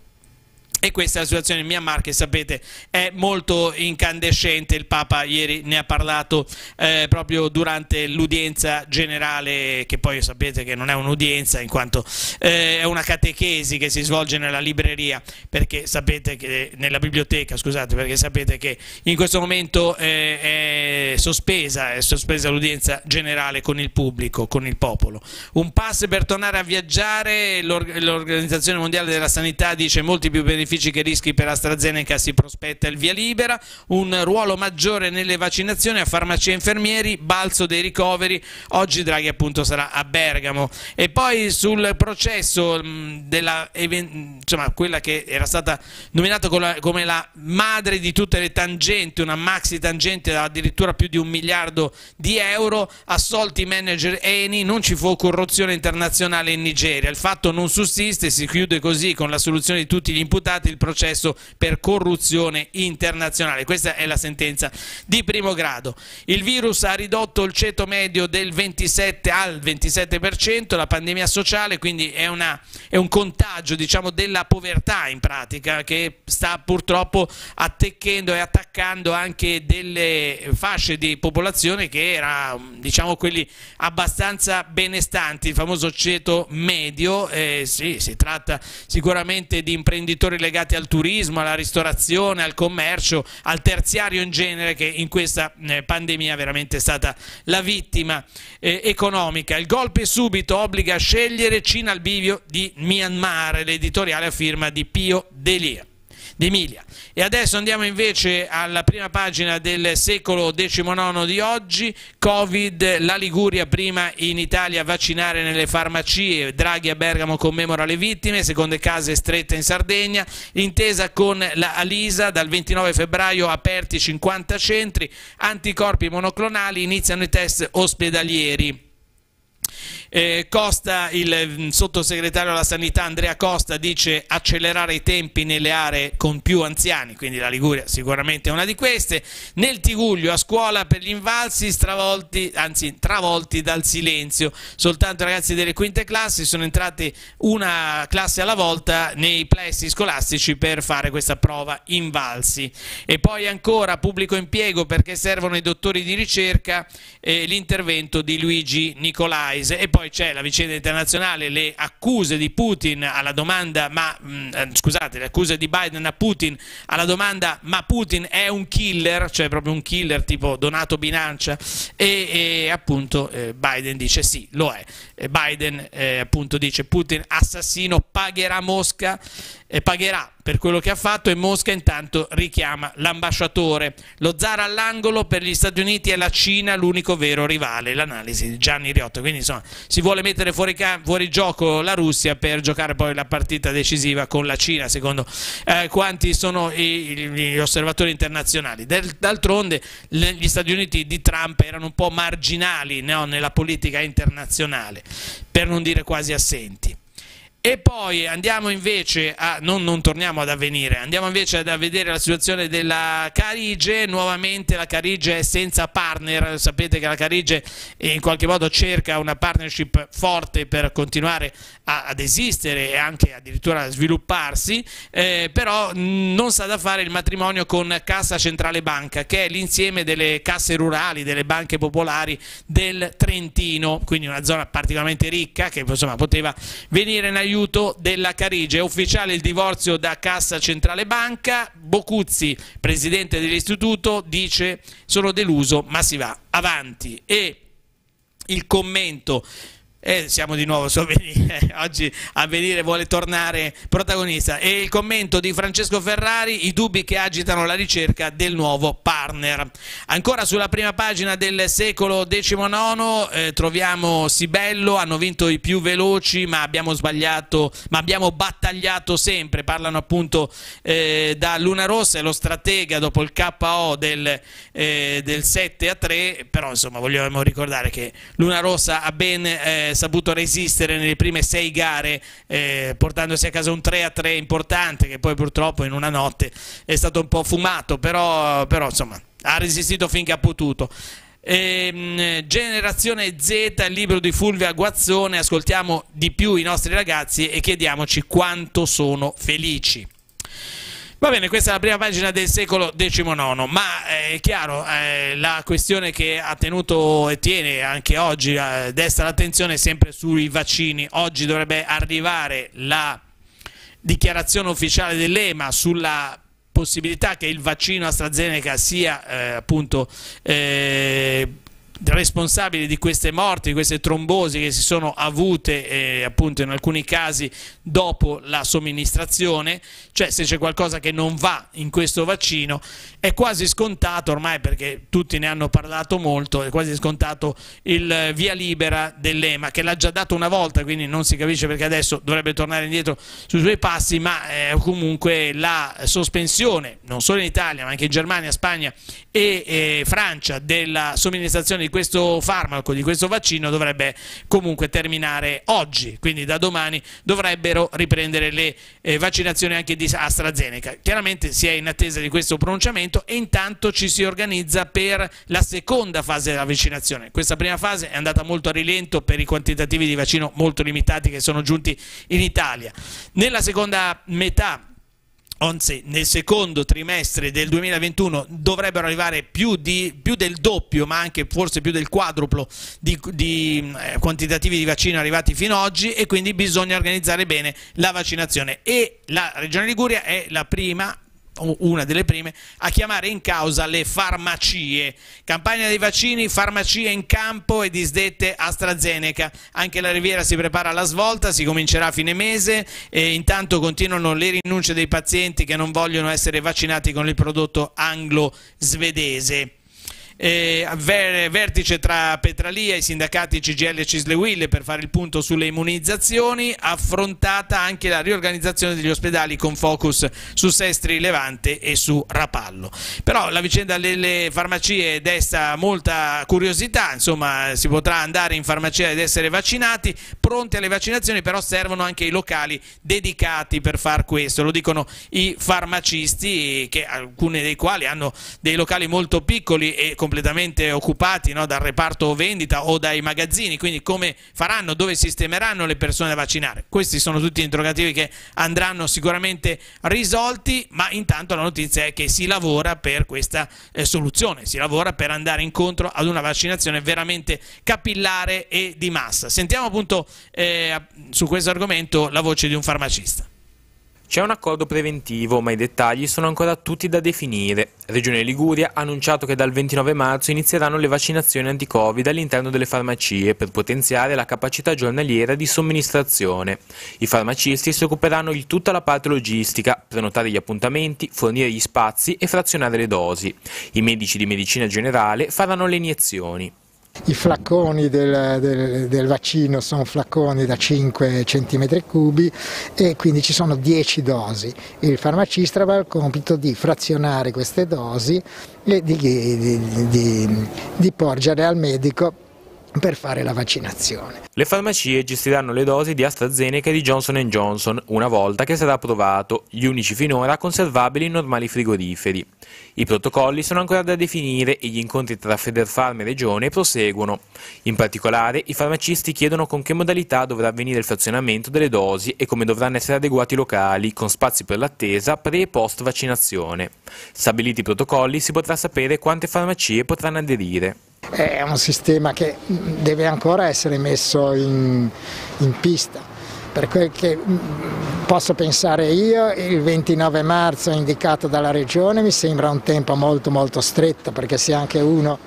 Speaker 1: e questa è la situazione in Myanmar che sapete è molto incandescente, il Papa ieri ne ha parlato eh, proprio durante l'udienza generale che poi sapete che non è un'udienza in quanto eh, è una catechesi che si svolge nella libreria perché sapete che nella biblioteca scusate perché sapete che in questo momento eh, è sospesa è sospesa l'udienza generale con il pubblico, con il popolo. Un pass per tornare a viaggiare l'Organizzazione Mondiale della Sanità dice molti più benefici benefici che rischi per AstraZeneca si prospetta il via libera, un ruolo maggiore nelle vaccinazioni a farmacia e infermieri, balzo dei ricoveri, oggi Draghi appunto sarà a Bergamo. E poi sul processo della insomma quella che era stata nominata come la madre di tutte le tangenti, una maxi tangente da addirittura più di un miliardo di euro, assolti i manager Eni, non ci fu corruzione internazionale in Nigeria, il fatto non sussiste, si chiude così con la soluzione di tutti gli imputati il processo per corruzione internazionale. Questa è la sentenza di primo grado. Il virus ha ridotto il ceto medio del 27 al 27%, la pandemia sociale quindi è, una, è un contagio diciamo, della povertà in pratica che sta purtroppo attecchendo e attaccando anche delle fasce di popolazione che erano diciamo quelli abbastanza benestanti, il famoso ceto medio, eh, sì, si tratta sicuramente di imprenditori legati al turismo, alla ristorazione, al commercio, al terziario in genere che in questa eh, pandemia veramente è stata la vittima eh, economica. Il golpe subito obbliga a scegliere Cina al bivio di Myanmar, l'editoriale a firma di Pio Delia. d'Emilia. E adesso andiamo invece alla prima pagina del secolo XIX di oggi, Covid, la Liguria prima in Italia a vaccinare nelle farmacie, Draghi a Bergamo commemora le vittime, seconde case strette in Sardegna, intesa con la Alisa, dal 29 febbraio aperti 50 centri, anticorpi monoclonali, iniziano i test ospedalieri. Eh, Costa, il mm, sottosegretario alla sanità Andrea Costa dice accelerare i tempi nelle aree con più anziani, quindi la Liguria sicuramente è una di queste. Nel Tiguglio a scuola per gli invalsi stravolti, anzi travolti dal silenzio, soltanto i ragazzi delle quinte classi sono entrati una classe alla volta nei plessi scolastici per fare questa prova invalsi. E poi ancora pubblico impiego perché servono i dottori di ricerca, eh, l'intervento di Luigi Nicolais e poi poi c'è la vicenda internazionale, le accuse di Putin alla domanda, ma mh, mm, eh, scusate, le accuse di Biden a Putin alla domanda ma Putin è un killer, cioè proprio un killer tipo Donato Binancia? E, e appunto eh, Biden dice sì, lo è. E Biden eh, appunto dice Putin assassino pagherà Mosca e pagherà per quello che ha fatto e Mosca intanto richiama l'ambasciatore. Lo zar all'angolo per gli Stati Uniti e la Cina l'unico vero rivale, l'analisi di Gianni Riotto. Quindi insomma si vuole mettere fuori, fuori, gioco la Russia per giocare poi la partita decisiva con la Cina, secondo eh, quanti sono i, gli osservatori internazionali. D'altronde gli Stati Uniti di Trump erano un po' marginali no, nella politica internazionale, per non dire quasi assenti. E poi andiamo invece a, non, non, torniamo ad avvenire, andiamo invece a vedere la situazione della Carige, nuovamente la Carige è senza partner, sapete che la Carige in qualche modo cerca una partnership forte per continuare a, ad esistere e anche addirittura a svilupparsi, eh, però non sa da fare il matrimonio con Cassa Centrale Banca, che è l'insieme delle casse rurali, delle banche popolari del Trentino, quindi una zona particolarmente ricca che insomma poteva venire in aiuto aiuto della Carige. È ufficiale il divorzio da Cassa Centrale Banca. Bocuzzi, presidente dell'istituto, dice sono deluso ma si va avanti. E il commento e siamo di nuovo su Avvenire, oggi Avvenire vuole tornare protagonista. E il commento di Francesco Ferrari, i dubbi che agitano la ricerca del nuovo partner. Ancora sulla prima pagina del secolo XIX eh, troviamo Sibello, hanno vinto i più veloci ma abbiamo sbagliato, ma abbiamo battagliato sempre, parlano appunto eh, da Luna Rossa, lo stratega dopo il KO del, eh, del 7 a 3, però insomma vogliamo ricordare che Luna Rossa ha ben eh, saputo resistere nelle prime sei gare eh, portandosi a casa un 3 a 3 importante che poi purtroppo in una notte è stato un po' fumato però, però insomma ha resistito finché ha potuto eh, Generazione Z, il libro di Fulvia Guazzone, ascoltiamo di più i nostri ragazzi e chiediamoci quanto sono felici. Va bene, questa è la prima pagina del secolo XIX, ma eh, è chiaro, eh, la questione che ha tenuto e tiene anche oggi, eh, desta l'attenzione sempre sui vaccini. Oggi dovrebbe arrivare la dichiarazione ufficiale dell'EMA sulla possibilità che il vaccino AstraZeneca sia eh, appunto eh, responsabili di queste morti, di queste trombosi che si sono avute eh, appunto in alcuni casi dopo la somministrazione, cioè se c'è qualcosa che non va in questo vaccino è quasi scontato ormai perché tutti ne hanno parlato molto, è quasi scontato il via libera dell'EMA che l'ha già dato una volta quindi non si capisce perché adesso dovrebbe tornare indietro sui suoi passi ma eh, comunque la sospensione non solo in Italia ma anche in Germania, Spagna e eh, Francia della somministrazione di questo farmaco, di questo vaccino dovrebbe comunque terminare oggi, quindi da domani dovrebbero riprendere le eh, vaccinazioni anche di AstraZeneca. Chiaramente si è in attesa di questo pronunciamento e intanto ci si organizza per la seconda fase della vaccinazione. Questa prima fase è andata molto a rilento per i quantitativi di vaccino molto limitati che sono giunti in Italia. Nella seconda metà Anzi, nel secondo trimestre del 2021 dovrebbero arrivare più, di, più, del doppio, ma anche forse più del quadruplo di, di eh, quantitativi di vaccino arrivati fino ad oggi e quindi bisogna organizzare bene la vaccinazione. E la Regione Liguria è la prima una delle prime, a chiamare in causa le farmacie. Campagna dei vaccini, farmacie in campo e disdette AstraZeneca. Anche la Riviera si prepara alla svolta, si comincerà a fine mese e intanto continuano le rinunce dei pazienti che non vogliono essere vaccinati con il prodotto anglo-svedese. Eh, vertice tra Petralia, i sindacati CGL e Cisle Will per fare il punto sulle immunizzazioni, affrontata anche la riorganizzazione degli ospedali con focus su Sestri Levante e su Rapallo. Però la vicenda delle farmacie desta molta curiosità, insomma si potrà andare in farmacia ed essere vaccinati, pronti alle vaccinazioni però servono anche i locali dedicati per far questo, lo dicono i farmacisti, che alcuni dei quali hanno dei locali molto piccoli e con completamente occupati no, dal reparto vendita o dai magazzini, quindi come faranno, dove sistemeranno le persone da vaccinare? Questi sono tutti interrogativi che andranno sicuramente risolti, ma intanto la notizia è che si lavora per questa eh, soluzione, si lavora per andare incontro ad una vaccinazione veramente capillare e di massa. Sentiamo appunto eh, su questo argomento la voce di un farmacista.
Speaker 12: C'è un accordo preventivo, ma i dettagli sono ancora tutti da definire. Regione Liguria ha annunciato che dal 29 marzo inizieranno le vaccinazioni anti-Covid all'interno delle farmacie per potenziare la capacità giornaliera di somministrazione. I farmacisti si occuperanno di tutta la parte logistica, prenotare gli appuntamenti, fornire gli spazi e frazionare le dosi. I medici di medicina generale faranno le iniezioni.
Speaker 13: I flacconi del, del, del, vaccino sono flacconi da 5 cm3 e quindi ci sono 10 dosi. Il farmacista avrà il compito di frazionare queste dosi e di, di, di, di porgere al medico per fare la vaccinazione.
Speaker 12: Le farmacie gestiranno le dosi di AstraZeneca e di Johnson Johnson una volta che sarà approvato, gli unici finora conservabili in normali frigoriferi. I protocolli sono ancora da definire e gli incontri tra Federfarm e Regione proseguono. In particolare, i farmacisti chiedono con che modalità dovrà avvenire il frazionamento delle dosi e come dovranno essere adeguati i locali, con spazi per l'attesa pre e post vaccinazione. Stabiliti i protocolli si potrà sapere quante farmacie potranno aderire.
Speaker 13: È un sistema che deve ancora essere messo in, in pista. Per quel che posso pensare io, il 29 marzo indicato dalla Regione mi sembra un tempo molto molto stretto perché se anche uno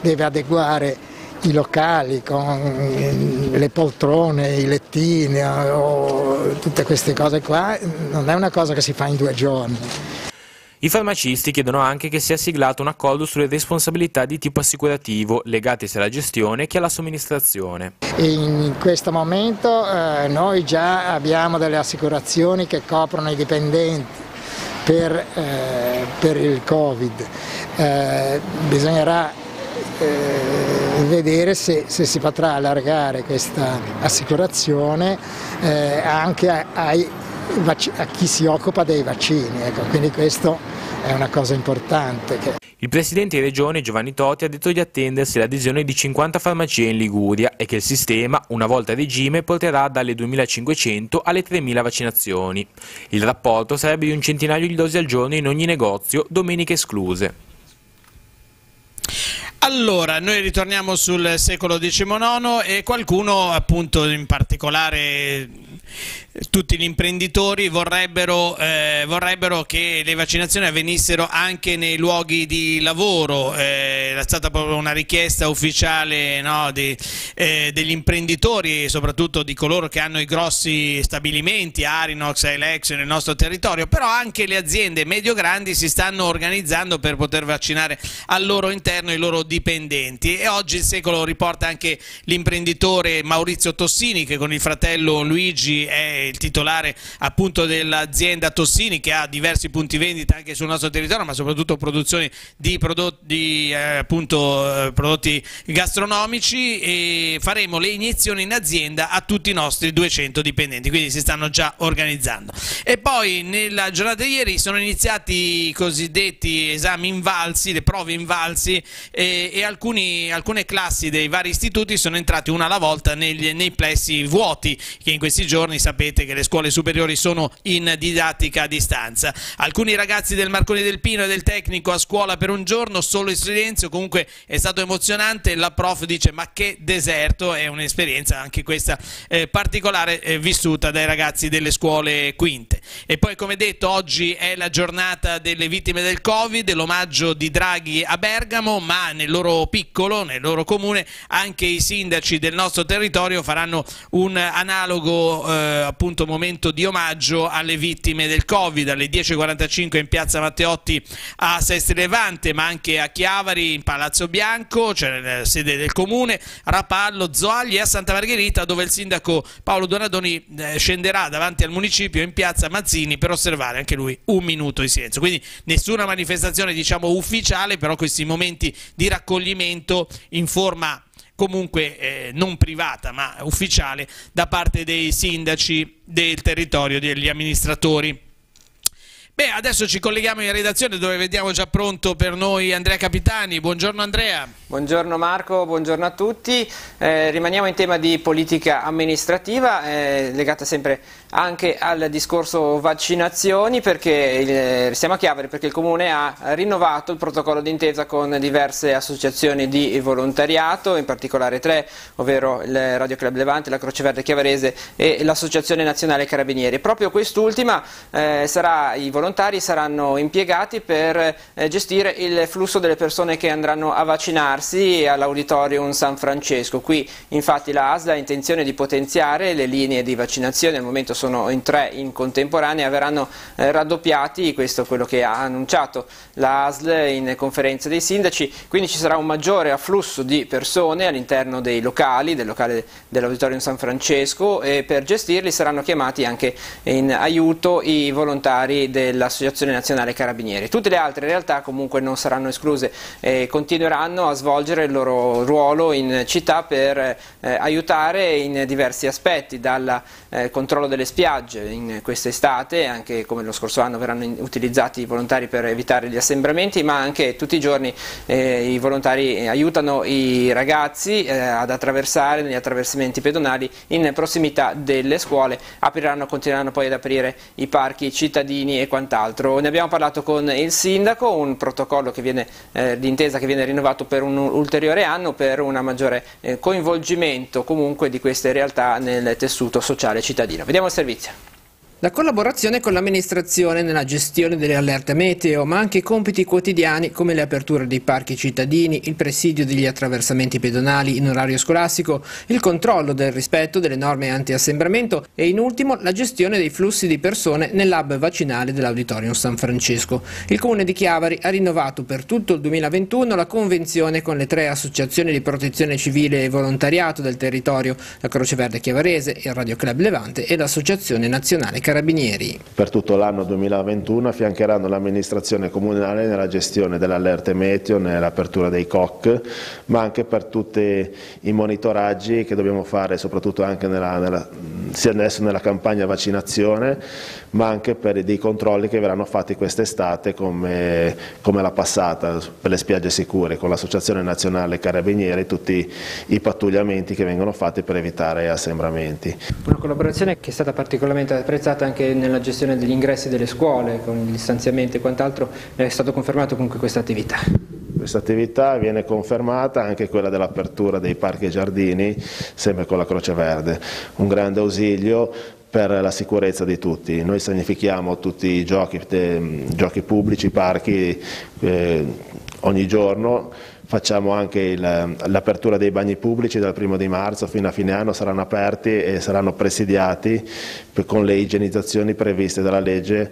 Speaker 13: deve adeguare i locali con le poltrone, i lettini o tutte queste cose qua, non è una cosa che si fa in due giorni.
Speaker 12: I farmacisti chiedono anche che sia siglato un accordo sulle responsabilità di tipo assicurativo legate sia alla gestione che alla somministrazione.
Speaker 13: In questo momento eh, noi già abbiamo delle assicurazioni che coprono i dipendenti per, eh, per il Covid. Eh, bisognerà eh, vedere se, se, si potrà allargare questa assicurazione eh, anche ai a chi si occupa dei vaccini, ecco, quindi questo è una cosa importante. Che...
Speaker 12: Il Presidente di Regione Giovanni Totti ha detto di attendersi l'adesione di 50 farmacie in Liguria e che il sistema, una volta a regime, porterà dalle 2.500 alle 3.000 vaccinazioni. Il rapporto sarebbe di un centinaio di dosi al giorno in ogni negozio, domeniche escluse.
Speaker 1: Allora, noi ritorniamo sul secolo XIX e qualcuno appunto in particolare tutti gli imprenditori vorrebbero, eh, vorrebbero, che le vaccinazioni avvenissero anche nei luoghi di lavoro, eh, è stata proprio una richiesta ufficiale no, di, eh, degli imprenditori, soprattutto di coloro che hanno i grossi stabilimenti, Arinox, Elex nel nostro territorio, però anche le aziende medio-grandi si stanno organizzando per poter vaccinare al loro interno i loro dipendenti. E oggi il secolo riporta anche l'imprenditore Maurizio Tossini che con il fratello Luigi è il titolare appunto dell'azienda Tossini che ha diversi punti vendita anche sul nostro territorio, ma soprattutto produzioni di prodotti, eh, appunto, eh, prodotti gastronomici e faremo le iniezioni in azienda a tutti i nostri 200 dipendenti, quindi si stanno già organizzando. E poi nella giornata di ieri sono iniziati i cosiddetti esami invalsi, le prove invalsi e, e alcuni, alcune classi dei vari istituti sono entrati una alla volta negli, nei plessi vuoti che in questi giorni sapete sapete che le scuole superiori sono in didattica a distanza. Alcuni ragazzi del Marconi del Pino e del Tecnico a scuola per un giorno, solo in silenzio, comunque è stato emozionante, la prof dice ma che deserto, è un'esperienza anche questa eh, particolare eh, vissuta dai ragazzi delle scuole quinte. E poi come detto oggi è la giornata delle vittime del Covid, l'omaggio di Draghi a Bergamo, ma nel loro piccolo, nel loro comune, anche i sindaci del nostro territorio faranno un analogo eh, appunto momento di omaggio alle vittime del Covid, alle 10.45 in piazza Matteotti a Sestri Levante, ma anche a Chiavari in Palazzo Bianco, cioè nella sede del comune, Rapallo, Zoagli e a Santa Margherita dove il sindaco Paolo Donadoni eh, scenderà davanti al municipio in piazza Mazzini per osservare anche lui un minuto di silenzio. Quindi nessuna manifestazione diciamo ufficiale, però questi momenti di raccoglimento in forma comunque eh, non privata ma ufficiale da parte dei sindaci del territorio, degli amministratori. Beh, adesso ci colleghiamo in redazione dove vediamo già pronto per noi Andrea Capitani. Buongiorno Andrea.
Speaker 14: Buongiorno Marco, buongiorno a tutti. Eh, rimaniamo in tema di politica amministrativa, eh, legata sempre anche al discorso vaccinazioni, perché eh, siamo a Chiavari perché il Comune ha rinnovato il protocollo d'intesa con diverse associazioni di volontariato, in particolare tre, ovvero il Radio Club Levante, la Croce Verde Chiavarese e l'Associazione Nazionale Carabinieri. Proprio quest'ultima eh, sarà i volontari volontari saranno impiegati per eh, gestire il flusso delle persone che andranno a vaccinarsi all'Auditorium San Francesco. Qui infatti la ASL ha intenzione di potenziare le linee di vaccinazione, al momento sono in tre in contemporanea, verranno eh, raddoppiati, questo è quello che ha annunciato la ASL in conferenza dei sindaci, quindi ci sarà un maggiore afflusso di persone all'interno dei locali, del locale dell'Auditorium San Francesco e per gestirli saranno chiamati anche in aiuto i volontari del dell'Associazione Nazionale Carabinieri. Tutte le altre realtà comunque non saranno escluse e continueranno a svolgere il loro ruolo in città per eh, aiutare in diversi aspetti, dal eh, controllo delle spiagge in quest'estate, anche come lo scorso anno verranno in, utilizzati i volontari per evitare gli assembramenti, ma anche tutti i giorni eh, i volontari aiutano i ragazzi eh, ad attraversare negli attraversamenti pedonali in prossimità delle scuole, apriranno, continueranno poi ad aprire i parchi cittadini e quant'altro. Ne abbiamo parlato con il sindaco, un protocollo viene, eh, d'intesa che viene rinnovato per un ulteriore anno per un maggiore eh, coinvolgimento comunque di queste realtà nel tessuto sociale cittadino. Vediamo il servizio.
Speaker 15: La collaborazione con l'amministrazione nella gestione delle allerte meteo, ma anche compiti quotidiani come le aperture dei parchi cittadini, il presidio degli attraversamenti pedonali in orario scolastico, il controllo del rispetto delle norme anti-assembramento e in ultimo la gestione dei flussi di persone nell'hub vaccinale dell'Auditorium San Francesco. Il Comune di Chiavari ha rinnovato per tutto il 2021 la convenzione con le tre associazioni di protezione civile e volontariato del territorio, la Croce Verde Chiavarese, il Radio Club Levante e l'Associazione Nazionale Carabinieri. Carabinieri.
Speaker 16: Per tutto l'anno 2021 affiancheranno l'amministrazione comunale nella gestione delle allerte meteo, nell'apertura dei COC, ma anche per tutti i monitoraggi che dobbiamo fare, soprattutto anche nella, nella, sia adesso nella campagna vaccinazione, ma anche per dei controlli che verranno fatti quest'estate come, come la passata per le spiagge sicure con l'Associazione Nazionale Carabinieri, tutti i pattugliamenti che vengono fatti per evitare assembramenti.
Speaker 15: Una collaborazione che è stata particolarmente apprezzata anche nella gestione degli ingressi delle scuole, con gli stanziamenti e quant'altro, è stato confermato comunque questa attività.
Speaker 16: Questa attività viene confermata anche quella dell'apertura dei parchi e giardini, sempre con la Croce Verde, un grande ausilio per la sicurezza di tutti. Noi sanifichiamo tutti i giochi, de, giochi pubblici, parchi eh, ogni giorno facciamo anche l'apertura dei bagni pubblici dal primo di marzo fino a fine anno saranno aperti e saranno presidiati con le igienizzazioni previste dalla legge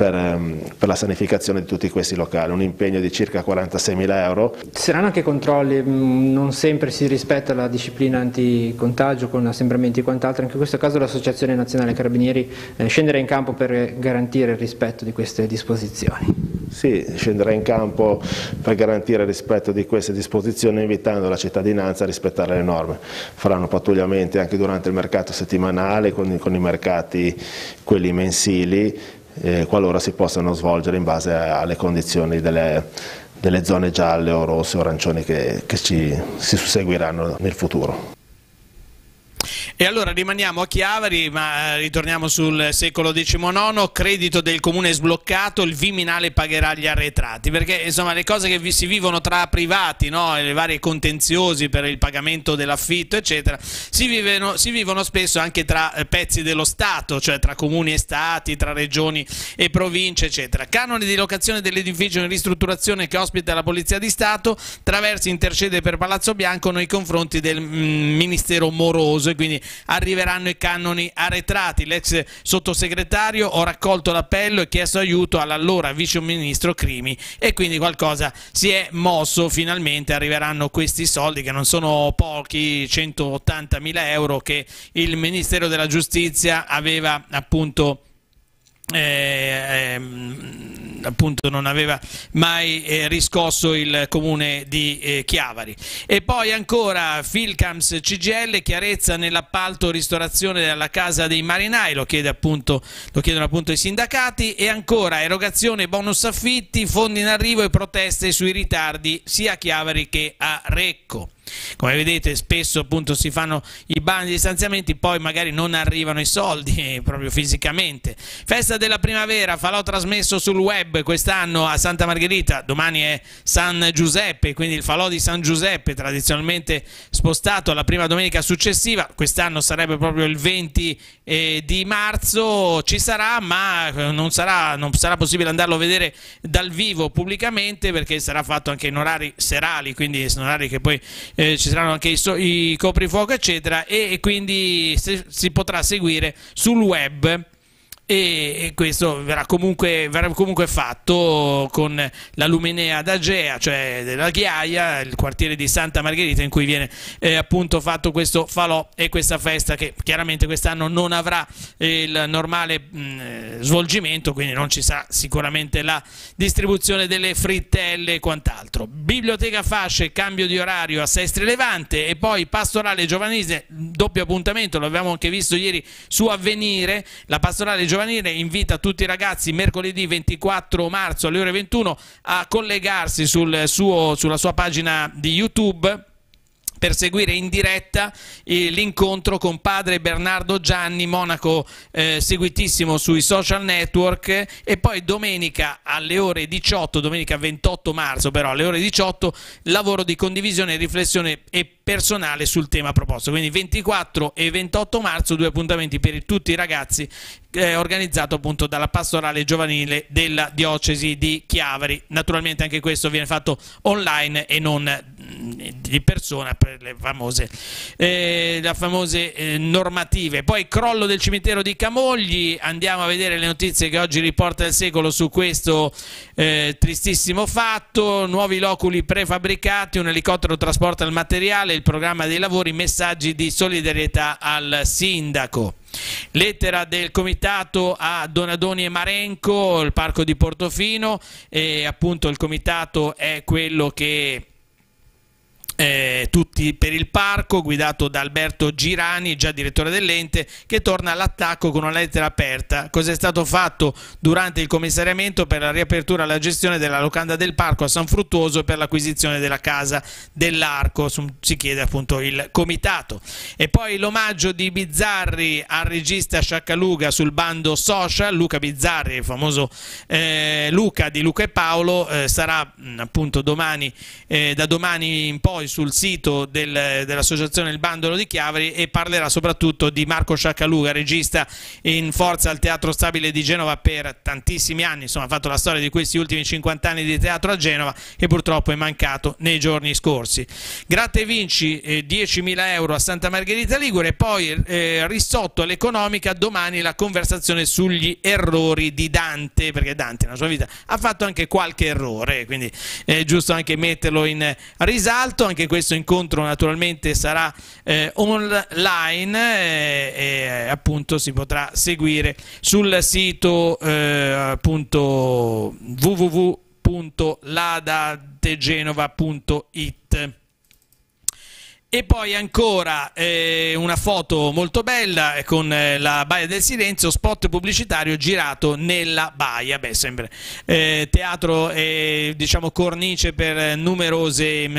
Speaker 16: per, ehm, per, la sanificazione di tutti questi locali, un impegno di circa 46 mila euro.
Speaker 15: Ci saranno anche controlli, mm, non sempre si rispetta la disciplina anticontagio con assembramenti e quant'altro, anche in questo caso l'Associazione Nazionale Carabinieri eh, scenderà in campo per garantire il rispetto di queste disposizioni.
Speaker 16: Sì, scenderà in campo per garantire il rispetto di queste disposizioni invitando la cittadinanza a rispettare le norme. Faranno pattugliamenti anche durante il mercato settimanale con, con i mercati quelli mensili eh, qualora si possano svolgere in base alle condizioni delle, delle zone gialle o rosse o arancioni che, che ci, si susseguiranno nel futuro.
Speaker 1: E allora rimaniamo a Chiavari, ma eh, ritorniamo sul secolo XIX, credito del comune sbloccato, il Viminale pagherà gli arretrati, perché insomma le cose che si vivono tra privati, no? le varie contenziosi per il pagamento dell'affitto, eccetera, si vivono, si vivono, spesso anche tra eh, pezzi dello Stato, cioè tra comuni e stati, tra regioni e province, eccetera. Canone di locazione dell'edificio in ristrutturazione che ospita la Polizia di Stato, Traversi intercede per Palazzo Bianco nei confronti del mm, Ministero Moroso e quindi arriveranno i cannoni arretrati. L'ex sottosegretario ho raccolto l'appello e chiesto aiuto all'allora vice ministro Crimi e quindi qualcosa si è mosso, finalmente arriveranno questi soldi che non sono pochi, 180 mila euro che il Ministero della Giustizia aveva appunto eh, ehm, appunto non aveva mai eh, riscosso il comune di eh, Chiavari. E poi ancora Filcams CGL chiarezza nell'appalto ristorazione della casa dei marinai lo, chiede appunto, lo chiedono appunto i sindacati. E ancora erogazione bonus affitti fondi in arrivo e proteste sui ritardi sia a Chiavari che a Recco come vedete spesso appunto si fanno i bandi di stanziamenti, poi magari non arrivano i soldi [laughs] proprio fisicamente. Festa della primavera, falò trasmesso sul web quest'anno a Santa Margherita, domani è San Giuseppe, quindi il falò di San Giuseppe tradizionalmente spostato alla prima domenica successiva, quest'anno sarebbe proprio il 20 eh, di marzo, ci sarà ma non sarà, non sarà possibile andarlo a vedere dal vivo pubblicamente perché sarà fatto anche in orari serali, quindi in orari che poi eh, ci saranno anche i, so i coprifuoco eccetera. E, e quindi se, si potrà seguire sul web e, questo verrà comunque, verrà comunque, fatto con la Luminea d'Agea, cioè della Ghiaia, il quartiere di Santa Margherita in cui viene eh, appunto fatto questo falò e questa festa che chiaramente quest'anno non avrà eh, il normale mh, svolgimento, quindi non ci sarà sicuramente la distribuzione delle frittelle e quant'altro. Biblioteca Fasce, cambio di orario a Sestri Levante e poi pastorale giovanile, doppio appuntamento, lo abbiamo anche visto ieri su Avvenire, la pastorale giovanile giovanile invita tutti i ragazzi mercoledì 24 marzo alle ore 21 a collegarsi sul suo, sulla sua pagina di YouTube per seguire in diretta l'incontro con padre Bernardo Gianni, monaco eh, seguitissimo sui social network. E poi domenica alle ore 18, domenica 28 marzo però alle ore 18, lavoro di condivisione, riflessione e personale sul tema proposto. Quindi 24 e 28 marzo due appuntamenti per tutti i ragazzi eh, organizzato appunto dalla pastorale giovanile della diocesi di Chiavari. Naturalmente anche questo viene fatto online e non mm, di persona per le famose, eh, le famose eh, normative. Poi crollo del cimitero di Camogli, andiamo a vedere le notizie che oggi riporta il secolo su questo eh, tristissimo fatto, nuovi loculi prefabbricati, un elicottero trasporta il materiale, il programma dei lavori, messaggi di solidarietà al sindaco. Lettera del comitato a Donadoni e Marenco, il parco di Portofino, e appunto il comitato è quello che eh, tutti per il parco, guidato da Alberto Girani, già direttore dell'ente, che torna all'attacco con una lettera aperta. Cos'è stato fatto durante il commissariamento per la riapertura e la gestione della locanda del parco a San Fruttuoso e per l'acquisizione della casa dell'Arco? Si chiede appunto il comitato. E poi l'omaggio di Bizzarri al regista Sciaccaluga sul bando social. Luca Bizzarri, il famoso eh, Luca di Luca e Paolo, eh, sarà appunto domani, eh, da domani in poi sul sito del, dell'associazione Il Bandolo di Chiavari e parlerà soprattutto di Marco Sciaccaluga, regista in forza al Teatro Stabile di Genova per tantissimi anni, insomma ha fatto la storia di questi ultimi 50 anni di teatro a Genova e purtroppo è mancato nei giorni scorsi. Gratte Vinci eh, 10.000 euro a Santa Margherita Ligure e poi eh, risotto all'economica domani la conversazione sugli errori di Dante, perché Dante nella sua vita ha fatto anche qualche errore, quindi è giusto anche metterlo in risalto, anche questo incontro naturalmente sarà eh, online eh, e appunto si potrà seguire sul sito eh, www.ladategenova.it E poi ancora eh, una foto molto bella eh, con eh, la Baia del Silenzio, spot pubblicitario girato nella Baia, beh sempre eh, teatro e diciamo cornice per numerosi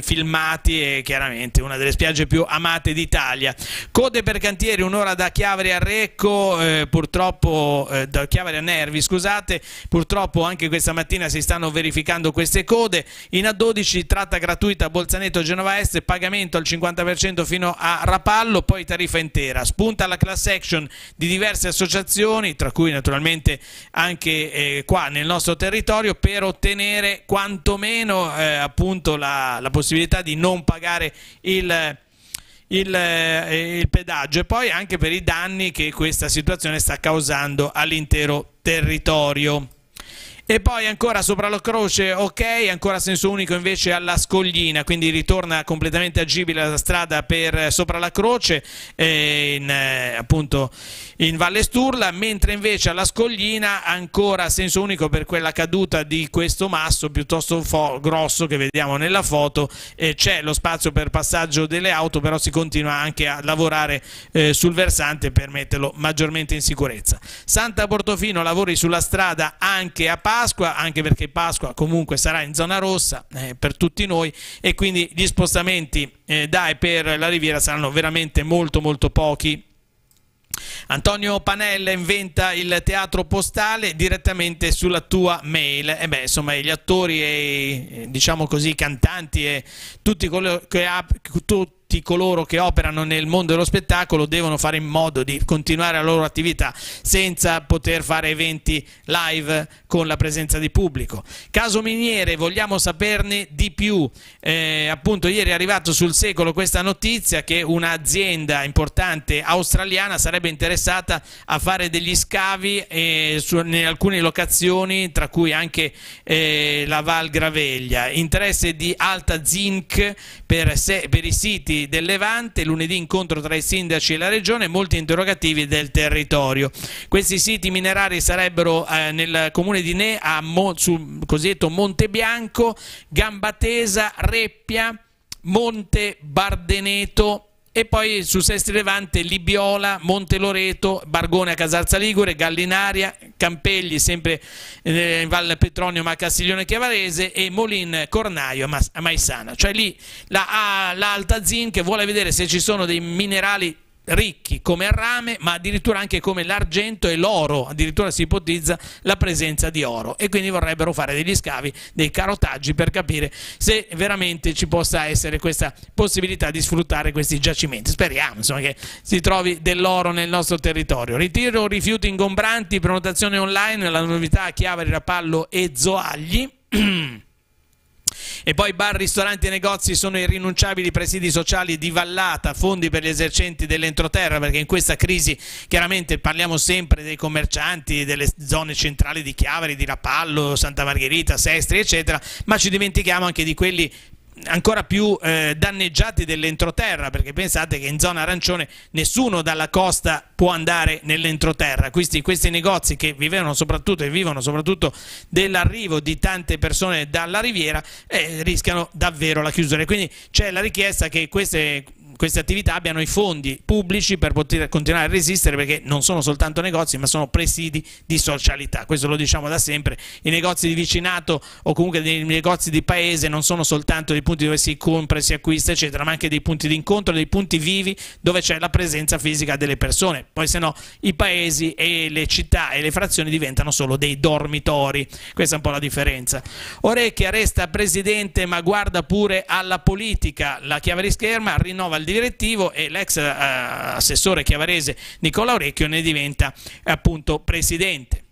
Speaker 1: filmati e chiaramente una delle spiagge più amate d'Italia. Code per cantieri, un'ora da Chiavari a Recco, eh, purtroppo eh, da Chiavari a Nervi, scusate, purtroppo anche questa mattina si stanno verificando queste code. In A12 tratta gratuita Bolzaneto Genova Est, pagamento al 50% fino a Rapallo, poi tariffa intera. Spunta la class action di diverse associazioni, tra cui naturalmente anche eh, qua nel nostro territorio, per ottenere quantomeno eh, appunto la, la, possibilità di non pagare il, il, eh, il pedaggio e poi anche per i danni che questa situazione sta causando all'intero territorio. E poi ancora sopra la croce, ok, ancora senso unico invece alla Scoglina, quindi ritorna completamente agibile la strada per sopra la croce, eh, in, eh, appunto in Valle Sturla, mentre invece alla Scoglina ancora senso unico per quella caduta di questo masso piuttosto grosso che vediamo nella foto, eh, c'è lo spazio per passaggio delle auto, però si continua anche a lavorare eh, sul versante per metterlo maggiormente in sicurezza. Santa Portofino lavori sulla strada anche a Pasqua, anche perché Pasqua comunque sarà in zona rossa eh, per tutti noi e quindi gli spostamenti eh, da e per la riviera saranno veramente molto molto pochi. Antonio Panella inventa il teatro postale direttamente sulla tua mail. E beh, insomma, gli attori e diciamo così i cantanti e tutti coloro che tutti coloro che operano nel mondo dello spettacolo devono fare in modo di continuare la loro attività senza poter fare eventi live con la presenza di pubblico. Caso miniere, vogliamo saperne di più. Eh, appunto ieri è arrivato sul secolo questa notizia che un'azienda importante australiana sarebbe interessata a fare degli scavi eh, su, in alcune locazioni, tra cui anche eh, la Val Graveglia. Interesse di Alta Zinc per, se, per i siti del Levante, lunedì incontro tra i sindaci e la regione, molti interrogativi del territorio. Questi siti minerari sarebbero eh, nel comune di Ne, a Mo, sul cosiddetto Monte Bianco, Gambatesa, Reppia, Monte Bardeneto, e poi su Sesti Levante, Libiola, Monte Loreto, Bargone a Casarza Ligure, Gallinaria, Campegli sempre eh, in Val Petronio ma a Castiglione Chiavarese e Molin Cornaio a Maisana. Cioè lì la, l'Alta Zin che vuole vedere se ci sono dei minerali ricchi come il rame, ma addirittura anche come l'argento e l'oro, addirittura si ipotizza la presenza di oro e quindi vorrebbero fare degli scavi, dei carotaggi per capire se veramente ci possa essere questa possibilità di sfruttare questi giacimenti. Speriamo insomma, che si trovi dell'oro nel nostro territorio. Ritiro rifiuti ingombranti, prenotazione online, la novità Chiavari, Rapallo e Zoagli. [clears throat] E poi bar, ristoranti e negozi sono irrinunciabili presidi sociali di vallata, fondi per gli esercenti dell'entroterra, perché in questa crisi chiaramente parliamo sempre dei commercianti, delle zone centrali di Chiavari, di Rapallo, Santa Margherita, Sestri, eccetera, ma ci dimentichiamo anche di quelli ancora più eh, danneggiati dell'entroterra perché pensate che in zona arancione nessuno dalla costa può andare nell'entroterra. Questi, questi negozi che vivevano soprattutto e vivono soprattutto dell'arrivo di tante persone dalla riviera eh, rischiano davvero la chiusura. Quindi c'è la richiesta che queste queste attività abbiano i fondi pubblici per poter continuare a resistere perché non sono soltanto negozi ma sono presidi di socialità, questo lo diciamo da sempre, i negozi di vicinato o comunque dei negozi di paese non sono soltanto dei punti dove si compra si acquista eccetera ma anche dei punti di incontro, dei punti vivi dove c'è la presenza fisica delle persone, poi se no i paesi e le città e le frazioni diventano solo dei dormitori, questa è un po' la differenza. Orecchia resta presidente ma guarda pure alla politica, la chiave di scherma rinnova il il direttivo e l'ex eh, assessore chiavarese Nicola Orecchio ne diventa appunto presidente.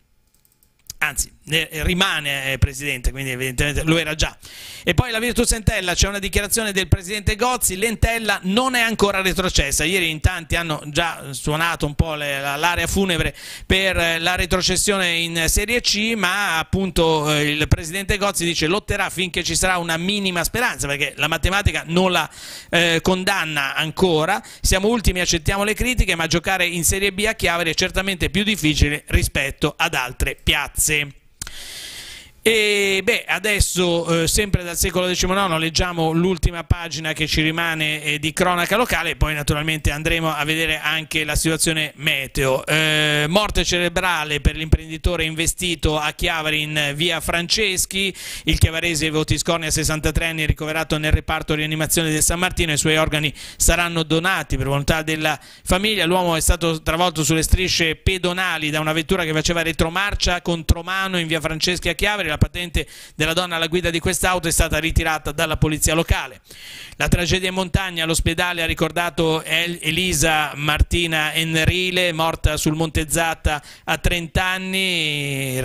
Speaker 1: Anzi rimane eh, presidente, quindi evidentemente lo era già. E poi la Virtus Entella, c'è una dichiarazione del presidente Gozzi, l'Entella non è ancora retrocessa, ieri in tanti hanno già suonato un po' l'area funebre per eh, la retrocessione in Serie C, ma appunto eh, il presidente Gozzi dice lotterà finché ci sarà una minima speranza, perché la matematica non la eh, condanna ancora, siamo ultimi, accettiamo le critiche, ma giocare in Serie B a Chiavari è certamente più difficile rispetto ad altre piazze. E beh, adesso, eh, sempre dal secolo XIX, leggiamo l'ultima pagina che ci rimane eh, di cronaca locale, poi naturalmente andremo a vedere anche la situazione meteo. Eh, morte cerebrale per l'imprenditore investito a Chiavari in via Franceschi, il chiavarese Votiscorni a 63 anni ricoverato nel reparto rianimazione del San Martino, i suoi organi saranno donati per volontà della famiglia. L'uomo è stato travolto sulle strisce pedonali da una vettura che faceva retromarcia contromano in via Franceschi a Chiavari la patente della donna alla guida di quest'auto è stata ritirata dalla polizia locale. La tragedia in montagna all'ospedale ha ricordato Elisa Martina Enrile, morta sul Monte Zatta a 30 anni,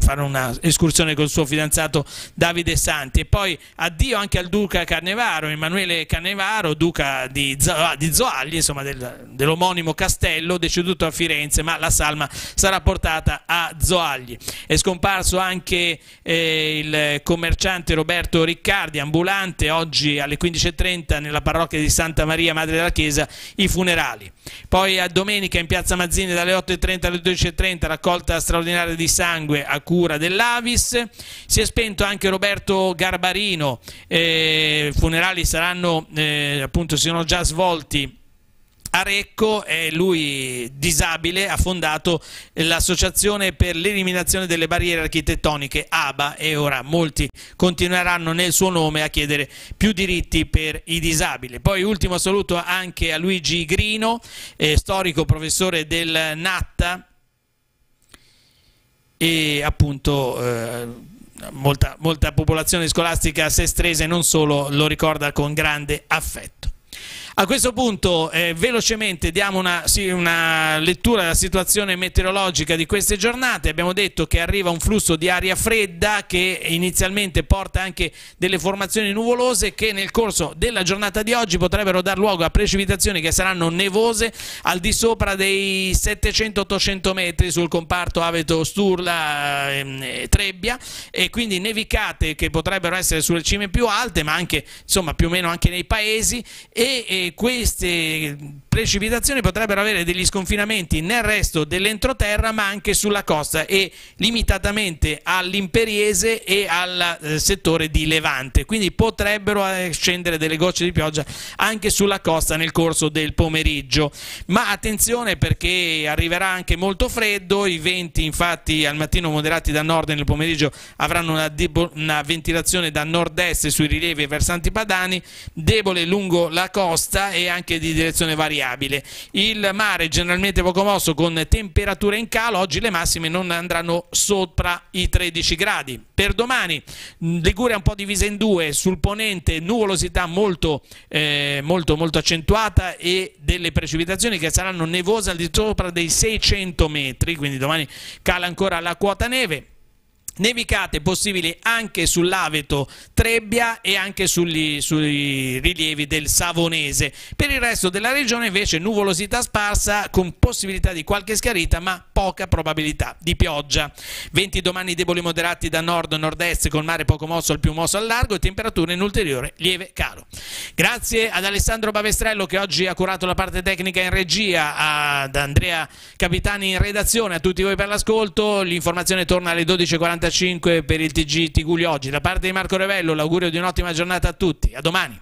Speaker 1: fare un'escursione col suo fidanzato Davide Santi. E poi addio anche al duca Carnevaro, Emanuele Carnevaro, duca di, Zoagli, insomma del, dell'omonimo castello, deceduto a Firenze, ma la salma sarà portata a Zoagli. È scomparso anche eh, il commerciante Roberto Riccardi, ambulante, oggi alle 15.30 nella parrocchia di Santa Maria Madre della Chiesa, i funerali. Poi a domenica in piazza Mazzini dalle 8.30 alle 12.30 raccolta straordinaria di sangue a cura dell'Avis. Si è spento anche Roberto Garbarino, eh, i funerali saranno, eh, appunto, si sono già svolti Arecco è lui disabile, ha fondato l'associazione per l'eliminazione delle barriere architettoniche ABA e ora molti continueranno nel suo nome a chiedere più diritti per i disabili. Poi ultimo saluto anche a Luigi Grino, eh, storico professore del Natta e appunto eh, molta, molta popolazione scolastica sestrese non solo lo ricorda con grande affetto. A questo punto eh, velocemente diamo una, sì, una, lettura della situazione meteorologica di queste giornate. Abbiamo detto che arriva un flusso di aria fredda che inizialmente porta anche delle formazioni nuvolose che nel corso della giornata di oggi potrebbero dar luogo a precipitazioni che saranno nevose al di sopra dei 700-800 metri sul comparto Aveto-Sturla-Trebbia e quindi nevicate che potrebbero essere sulle cime più alte ma anche insomma più o meno anche nei paesi e, e queste precipitazioni potrebbero avere degli sconfinamenti nel resto dell'entroterra ma anche sulla costa e limitatamente all'imperiese e al eh, settore di Levante, quindi potrebbero eh, scendere delle gocce di pioggia anche sulla costa nel corso del pomeriggio, ma attenzione perché arriverà anche molto freddo, i venti infatti al mattino moderati da nord e nel pomeriggio avranno una, una ventilazione da nord-est sui rilievi e versanti padani, debole lungo la costa e anche di direzione variabile variabile. Il mare generalmente poco mosso con temperature in calo, oggi le massime non andranno sopra i 13 gradi. Per domani Liguria un po' divisa in due, sul ponente nuvolosità molto, eh, molto, molto accentuata e delle precipitazioni che saranno nevose al di sopra dei 600 metri, quindi domani cala ancora la quota neve nevicate possibili anche sull'Aveto Trebbia e anche sugli, sui rilievi del Savonese. Per il resto della regione invece nuvolosità sparsa con possibilità di qualche schiarita ma poca probabilità di pioggia. Venti domani deboli moderati da nord-nord-est col mare poco mosso al più mosso al largo e temperature in ulteriore lieve calo. Grazie ad Alessandro Bavestrello che oggi ha curato la parte tecnica in regia, ad Andrea Capitani in redazione, a tutti voi per l'ascolto. L'informazione torna alle 12.40 45 per il TG Tiguli oggi. Da parte di Marco Revello l'augurio di un'ottima giornata a tutti. A domani.